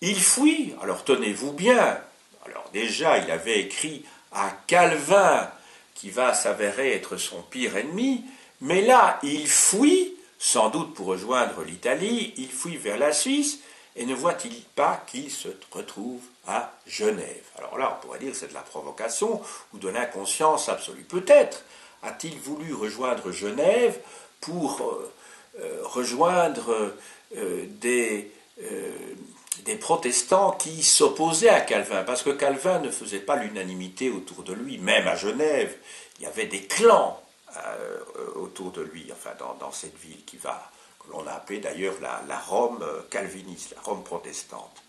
Speaker 1: Il fuit, alors tenez-vous bien, alors déjà il avait écrit à Calvin, qui va s'avérer être son pire ennemi, mais là il fuit, sans doute pour rejoindre l'Italie, il fuit vers la Suisse, et ne voit-il pas qu'il se retrouve à Genève? Alors là, on pourrait dire que c'est de la provocation ou de l'inconscience absolue. Peut-être a-t-il voulu rejoindre Genève pour euh, euh, rejoindre euh, des, des protestants qui s'opposaient à Calvin, parce que Calvin ne faisait pas l'unanimité autour de lui, même à Genève, il y avait des clans autour de lui, enfin dans, cette ville qui va, que l'on a appelée d'ailleurs la, Rome calviniste, la Rome protestante.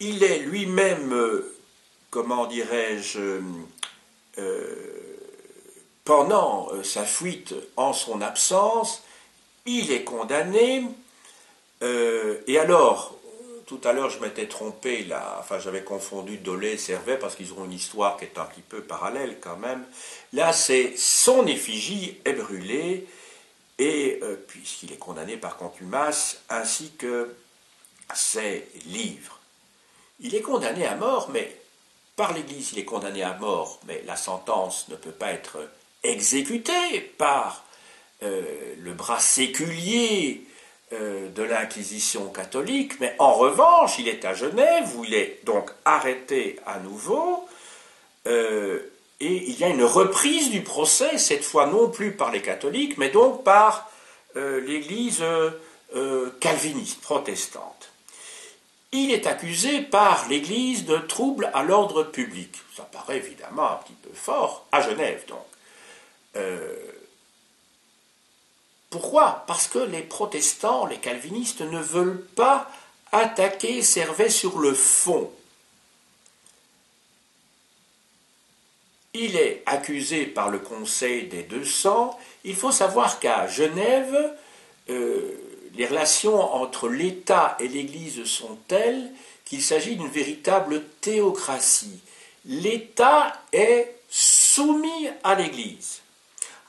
Speaker 1: il est lui-même comment dirais-je, euh, pendant euh, sa fuite en son absence, il est condamné. Euh, et alors, tout à l'heure, je m'étais trompé, là, enfin, j'avais confondu Dolé et Servet parce qu'ils ont une histoire qui est un petit peu parallèle quand même. Là, c'est son effigie est brûlée, et puisqu'il est condamné par contumace, ainsi que ses livres. Il est condamné à mort, mais par l'Église, il est condamné à mort, mais la sentence ne peut pas être exécutée par euh, le bras séculier euh, de l'Inquisition catholique, mais en revanche, il est à Genève, où il est donc arrêté à nouveau, euh, et il y a une reprise du procès, cette fois non plus par les catholiques, mais donc par l'Église calviniste, protestante il est accusé par l'Église de trouble à l'ordre public. Ça paraît évidemment un petit peu fort, à Genève donc. Euh, pourquoi? Parce que les protestants, les calvinistes ne veulent pas attaquer Servet sur le fond. Il est accusé par le Conseil des 200. Il faut savoir qu'à Genève, euh, les relations entre l'État et l'Église sont telles qu'il s'agit d'une véritable théocratie. L'État est soumis à l'Église.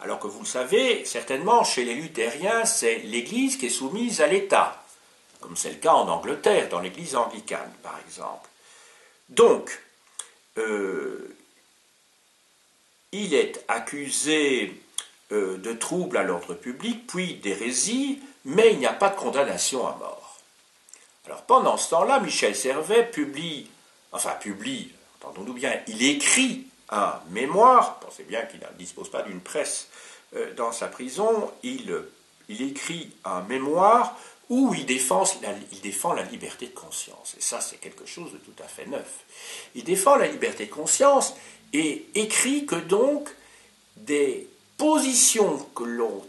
Speaker 1: Alors que vous le savez, certainement, chez les luthériens, c'est l'Église qui est soumise à l'État, comme c'est le cas en Angleterre, dans l'Église anglicane, par exemple. Donc, euh, il est accusé euh, de troubles à l'ordre public, puis d'hérésie, mais il n'y a pas de condamnation à mort. Alors pendant ce temps-là, Michel Servet publie, enfin publie, entendons-nous bien, il écrit un mémoire, pensez bien qu'il ne dispose pas d'une presse euh, dans sa prison, il, écrit un mémoire où il défend, la, liberté de conscience. Et ça, c'est quelque chose de tout à fait neuf. Il défend la liberté de conscience et écrit que donc des positions que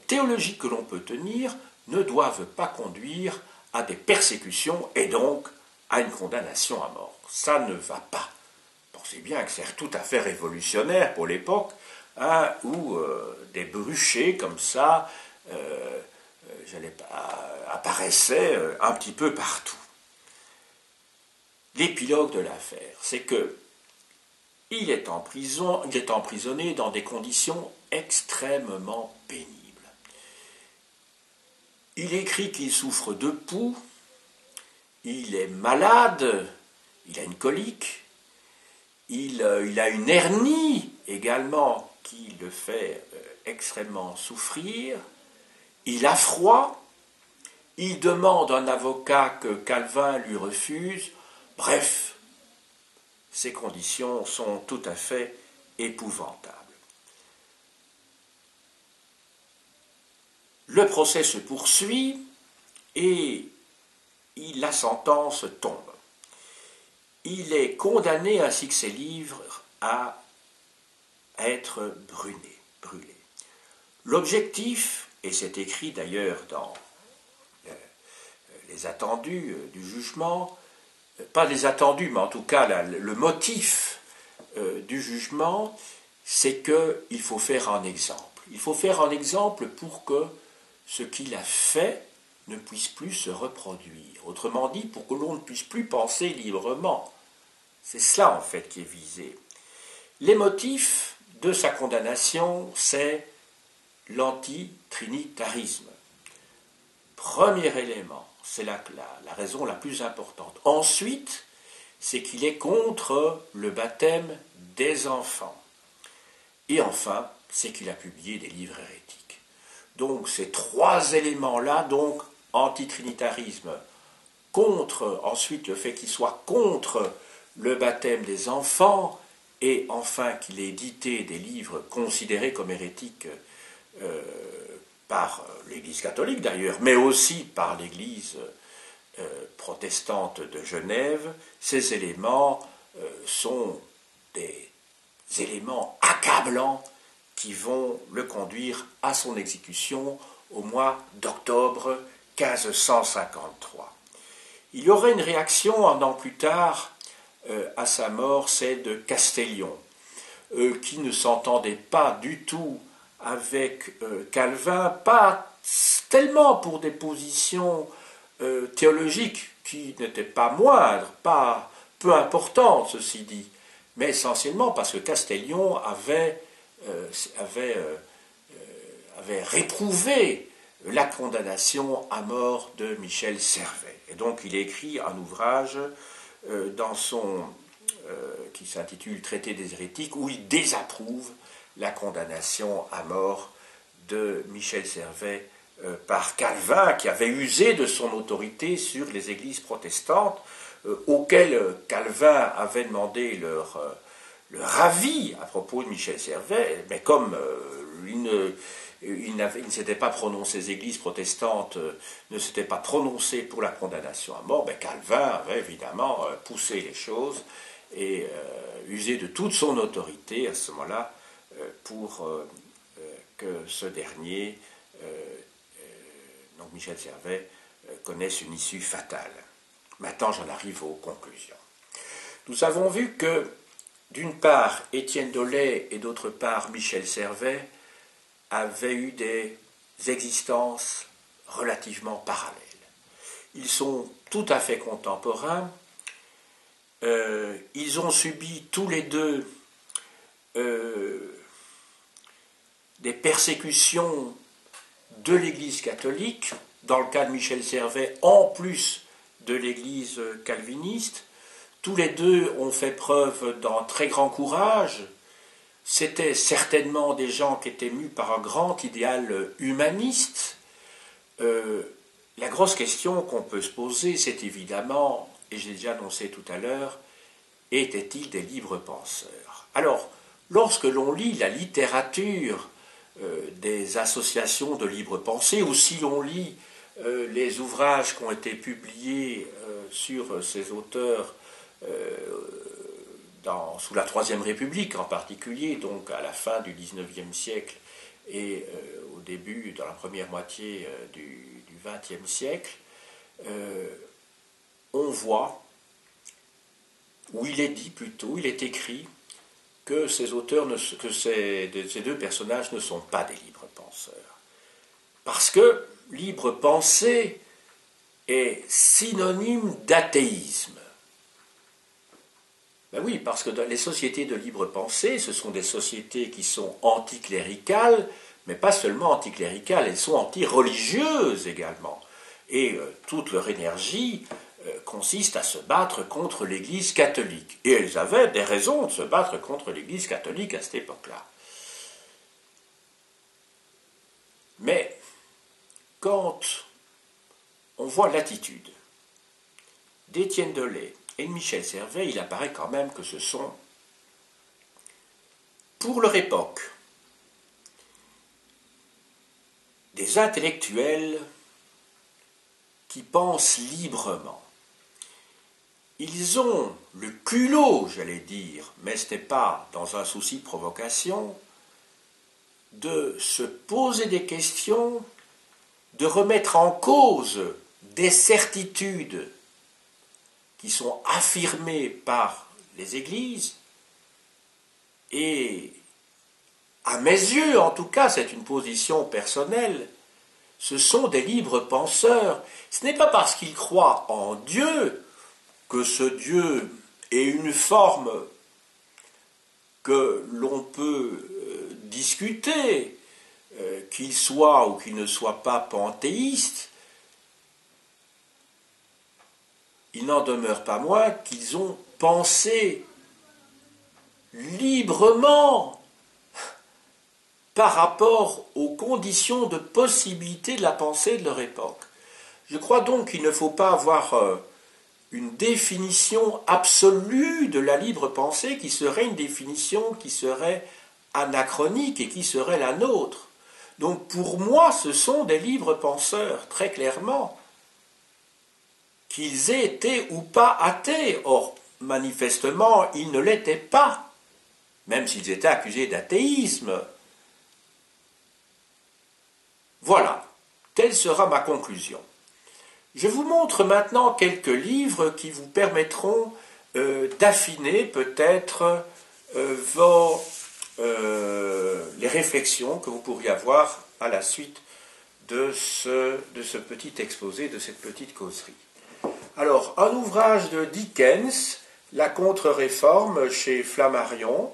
Speaker 1: théologiques que l'on peut tenir ne doivent pas conduire à des persécutions et donc à une condamnation à mort. Ça ne va pas. Pensez bien que c'est tout à fait révolutionnaire pour l'époque, hein, où euh, des bruchés comme ça euh, euh, apparaissaient un petit peu partout. L'épilogue de l'affaire, c'est que il est en prison, il est emprisonné dans des conditions extrêmement pénibles. Il écrit qu'il souffre de poux, il est malade, il a une colique, il, euh, a une hernie également qui le fait euh, extrêmement souffrir, il a froid, il demande un avocat que Calvin lui refuse, bref, ces conditions sont tout à fait épouvantables. Le procès se poursuit et la sentence tombe. Il est condamné ainsi que ses livres à être brûlés. L'objectif, et c'est écrit d'ailleurs dans euh, les attendus euh, du jugement, euh, pas les attendus, mais en tout cas le motif du jugement, c'est qu'il faut faire un exemple. Il faut faire un exemple pour que ce qu'il a fait ne puisse plus se reproduire. Autrement dit, pour que l'on ne puisse plus penser librement. C'est cela en fait qui est visé. Les motifs de sa condamnation, c'est l'antitrinitarisme. Premier élément, c'est la, la, raison la plus importante. Ensuite, c'est qu'il est contre le baptême des enfants. Et enfin, c'est qu'il a publié des livres hérétiques. Donc ces trois éléments-là, donc antitrinitarisme, contre ensuite le fait qu'il soit contre le baptême des enfants, et enfin qu'il ait édité des livres considérés comme hérétiques euh, par l'Église catholique d'ailleurs, mais aussi par l'Église euh, protestante de Genève, ces éléments euh, sont des éléments accablants qui vont le conduire à son exécution au mois d'octobre 1553. Il y aurait une réaction un an plus tard euh, à sa mort, c'est de Castellion, qui ne s'entendait pas du tout avec Calvin, pas tellement pour des positions euh, théologique qui n'était pas moindre, pas peu importante, ceci dit, mais essentiellement parce que Castellion avait, euh, avait, euh, avait réprouvé la condamnation à mort de Michel Servet. Et donc il écrit un ouvrage dans son, qui s'intitule Traité des hérétiques, où il désapprouve la condamnation à mort de Michel Servet euh, par Calvin, qui avait usé de son autorité sur les églises protestantes, euh, auxquelles Calvin avait demandé leur, euh, leur, avis à propos de Michel Servet, mais comme il ne, s'était pas prononcé, les églises protestantes ne s'étaient pas prononcées pour la condamnation à mort, Calvin avait évidemment poussé les choses et usé de toute son autorité à ce moment-là pour que ce dernier donc Michel Servet, euh, connaissent une issue fatale. Maintenant, j'en arrive aux conclusions. Nous avons vu que, d'une part, Étienne Dollet et d'autre part, Michel Servet avaient eu des existences relativement parallèles. Ils sont tout à fait contemporains. Euh, ils ont subi tous les deux euh, des persécutions de l'Église catholique, dans le cas de Michel Servet, en plus de l'Église calviniste. Tous les deux ont fait preuve d'un très grand courage. C'étaient certainement des gens qui étaient mus par un grand idéal humaniste. Euh, la grosse question qu'on peut se poser, c'est évidemment, et j'ai déjà annoncé tout à l'heure, étaient-ils des libres penseurs? Alors, lorsque l'on lit la littérature euh, des associations de libre pensée, ou si on lit euh, les ouvrages qui ont été publiés sur ces auteurs sous la Troisième République en particulier, donc à la fin du XIXe siècle et au début, dans la première moitié du XXe siècle, on voit, ou il est dit plutôt, il est écrit que ces auteurs, que ces, deux personnages ne sont pas des libres penseurs. Parce que libre pensée est synonyme d'athéisme. Ben oui, parce que dans les sociétés de libre pensée, ce sont des sociétés qui sont anticléricales, mais pas seulement anticléricales, elles sont anti-religieuses également. Et euh, toute leur énergie euh, consiste à se battre contre l'Église catholique. Et elles avaient des raisons de se battre contre l'Église catholique à cette époque-là. Mais quand on voit l'attitude d'Étienne Delay et de Michel Servet, il apparaît quand même que ce sont, pour leur époque, des intellectuels qui pensent librement. Ils ont le culot, j'allais dire, mais ce n'est pas dans un souci de provocation, de se poser des questions, de remettre en cause des certitudes qui sont affirmées par les églises, et à mes yeux, en tout cas, c'est une position personnelle, ce sont des libres penseurs. Ce n'est pas parce qu'ils croient en Dieu que ce Dieu ait une forme que l'on peut euh, discuter, euh, qu'il soit ou qu'il ne soit pas panthéiste, il n'en demeure pas moins qu'ils ont pensé librement par rapport aux conditions de possibilité de la pensée de leur époque. Je crois donc qu'il ne faut pas avoir euh, une définition absolue de la libre pensée qui serait une définition qui serait anachronique et qui serait la nôtre. Donc pour moi, ce sont des libres penseurs, très clairement, qu'ils aient été ou pas athées. Or, manifestement, ils ne l'étaient pas, même s'ils étaient accusés d'athéisme. Voilà, telle sera ma conclusion. Je vous montre maintenant quelques livres qui vous permettront euh, d'affiner peut-être euh, euh, les réflexions que vous pourriez avoir à la suite de ce petit exposé, de cette petite causerie. Alors, un ouvrage de Dickens, La contre-réforme chez Flammarion,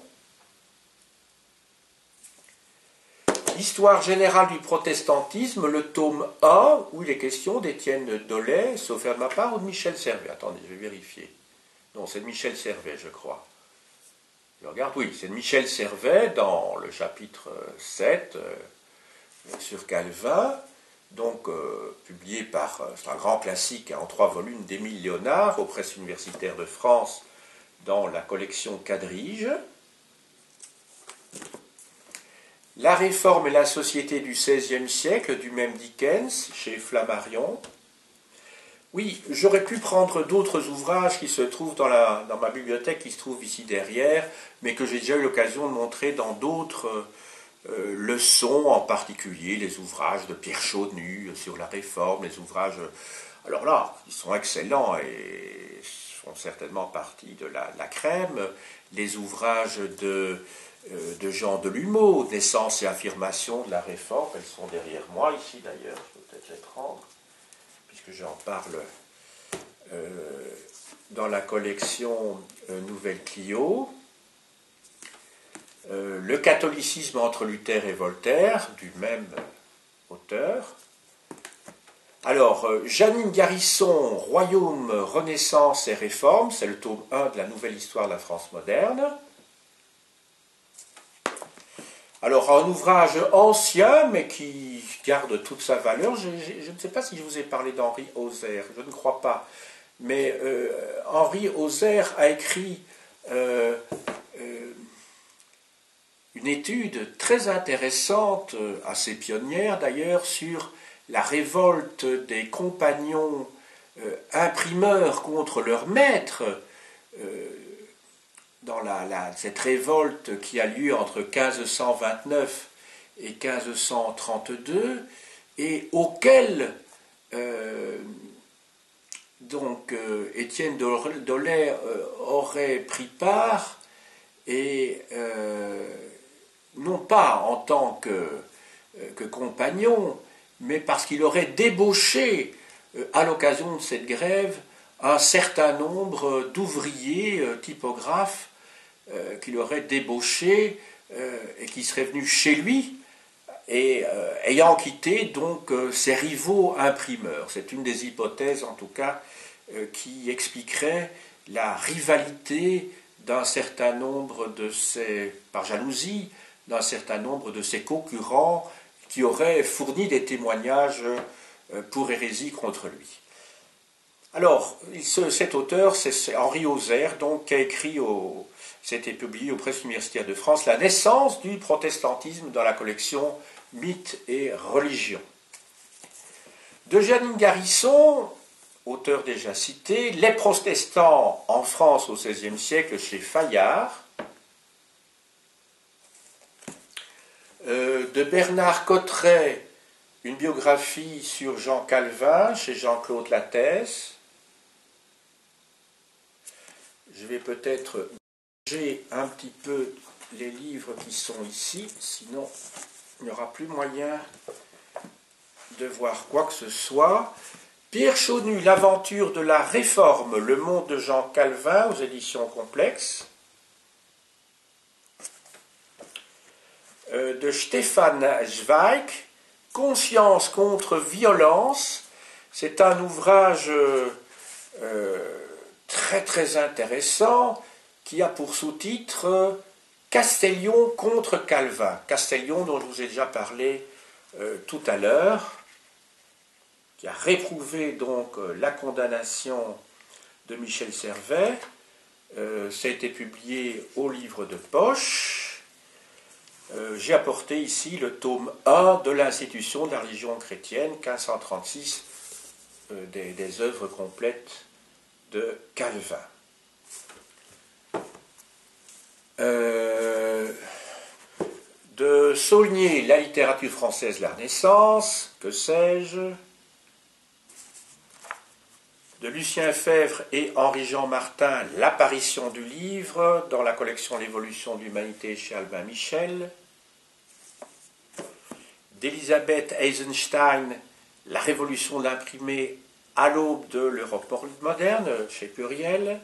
Speaker 1: L'histoire générale du protestantisme, le tome 1, où il est question d'Étienne Dollet, sauf à ma part, ou de Michel Servet. Attendez, je vais vérifier. Non, c'est de Michel Servet, je crois. Je regarde, oui, c'est de Michel Servet dans le chapitre 7 euh, sur Calvin, donc euh, publié par, euh, c'est un grand classique hein, en trois volumes d'Émile Léonard aux presses universitaires de France dans la collection Quadrige. La réforme et la société du XVIe siècle, du même Dickens, chez Flammarion. Oui, j'aurais pu prendre d'autres ouvrages qui se trouvent dans, la, dans, ma bibliothèque, qui se trouvent ici derrière, mais que j'ai déjà eu l'occasion de montrer dans d'autres euh, leçons, en particulier les ouvrages de Pierre Chaunu sur la réforme, les ouvrages. Alors là, ils sont excellents et font certainement partie de la, crème. Les ouvrages de euh, de Jean Delumeau, Naissance et affirmation de la réforme. Elles sont derrière moi ici d'ailleurs, je peux peut-être les prendre, puisque j'en parle euh, dans la collection euh, Nouvelle Clio. Le catholicisme entre Luther et Voltaire, du même auteur. Alors, Janine Garisson, Royaume, Renaissance et Réforme, c'est le tome 1 de la Nouvelle Histoire de la France moderne. Alors, un ouvrage ancien, mais qui garde toute sa valeur. Je, ne sais pas si je vous ai parlé d'Henri Ozer, je ne crois pas. Mais euh, Henri Ozer a écrit euh, euh, une étude très intéressante, assez pionnière d'ailleurs, sur la révolte des compagnons imprimeurs contre leur maître dans cette révolte qui a lieu entre 1529 et 1532 et auquel euh, donc euh, Étienne euh, aurait pris part et non pas en tant que, que compagnon, mais parce qu'il aurait débauché à l'occasion de cette grève un certain nombre d'ouvriers typographes euh, qu'il aurait débauché euh, et qui serait venu chez lui et euh, ayant quitté donc ses rivaux imprimeurs. C'est une des hypothèses en tout cas qui expliquerait la rivalité d'un certain nombre de ses, par jalousie, d'un certain nombre de ses concurrents qui auraient fourni des témoignages pour hérésie contre lui. Alors, cet auteur, c'est Henri Ozer, donc, qui a écrit c'était publié aux presses universitaires de France, La naissance du protestantisme dans la collection Mythes et religion. De Janine Garisson, auteur déjà cité, Les protestants en France au XVIe siècle chez Fayard. Euh, de Bernard Cotteret, une biographie sur Jean Calvin chez Jean-Claude Lattès. Je vais peut-être j'ai un petit peu les livres qui sont ici, sinon il n'y aura plus moyen de voir quoi que ce soit. Pierre Chaunu, L'aventure de la réforme, Le monde de Jean Calvin aux éditions complexes. De Stéphane Zweig, Conscience contre violence. C'est un ouvrage euh, très très intéressant qui a pour sous-titre Castellion contre Calvin. Castellion dont je vous ai déjà parlé euh, tout à l'heure, qui a réprouvé donc euh, la condamnation de Michel Servet. Euh, ça a été publié au livre de poche. J'ai apporté ici le tome 1 de l'institution de la religion chrétienne, 1536, des, des œuvres complètes de Calvin. Euh, de Saulnier, la littérature française, la Renaissance, que sais-je, de Lucien Fèvre et Henri-Jean Martin, l'apparition du livre dans la collection L'évolution de l'humanité chez Albin Michel, d'Elisabeth Eisenstein, La révolution de l'imprimé à l'aube de l'Europe moderne chez Pluriel,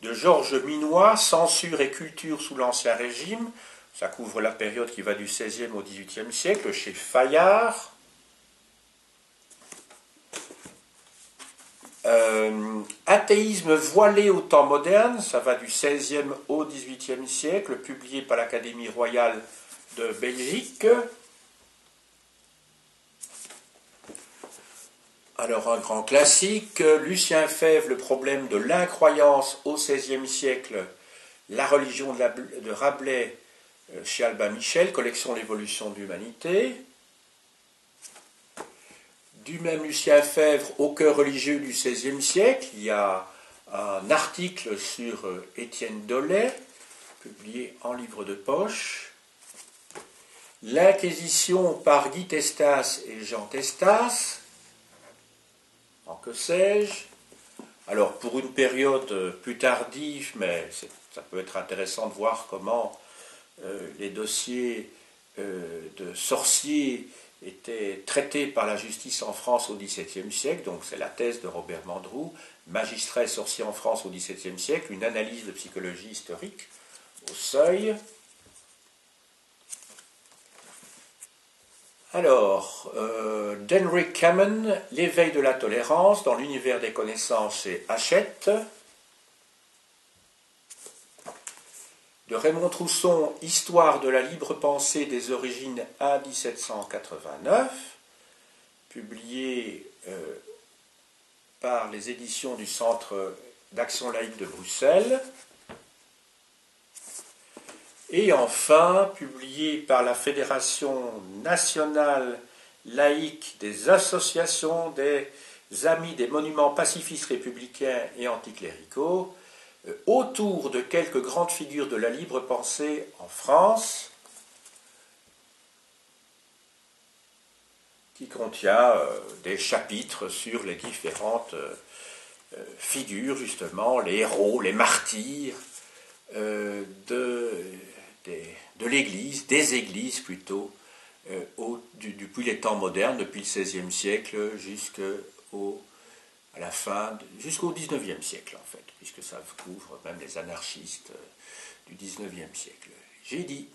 Speaker 1: de Georges Minois, Censure et culture sous l'Ancien Régime. Ça couvre la période qui va du XVIe au XVIIIe siècle chez Fayard. Euh, athéisme voilé au temps moderne, ça va du XVIe au XVIIIe siècle, publié par l'Académie royale de Belgique. Alors un grand classique, Lucien Fèvre, le problème de l'incroyance au XVIe siècle, la religion de, Rabelais euh, chez Albin Michel, collection L'évolution de l'humanité. Du même Lucien Fèvre, au cœur religieux du XVIe siècle, il y a un article sur euh, Étienne Dollet, publié en livre de poche. L'Inquisition par Guy Testas et Jean Testas, que sais-je? Alors pour une période plus tardive, mais ça peut être intéressant de voir comment euh, les dossiers euh, de sorciers étaient traités par la justice en France au XVIIe siècle, donc c'est la thèse de Robert Mandrou, magistrat et sorcier en France au XVIIe siècle, une analyse de psychologie historique au seuil. Alors, euh, d'Henry Kamen, L'éveil de la tolérance dans l'univers des connaissances et Hachette. De Raymond Trousson, Histoire de la libre pensée des origines à 1789, publié euh, par les éditions du Centre d'action laïque de Bruxelles. Et enfin, publié par la Fédération nationale laïque des associations des amis des monuments pacifistes républicains et anticléricaux, autour de quelques grandes figures de la libre pensée en France, qui contient euh, des chapitres sur les différentes euh, figures, justement, les héros, les martyrs de l'Église, des églises plutôt, euh, depuis les temps modernes, depuis le XVIe siècle jusqu'au à la fin, jusqu'au XIXe siècle en fait, puisque ça couvre même les anarchistes euh, du XIXe siècle. J'ai dit.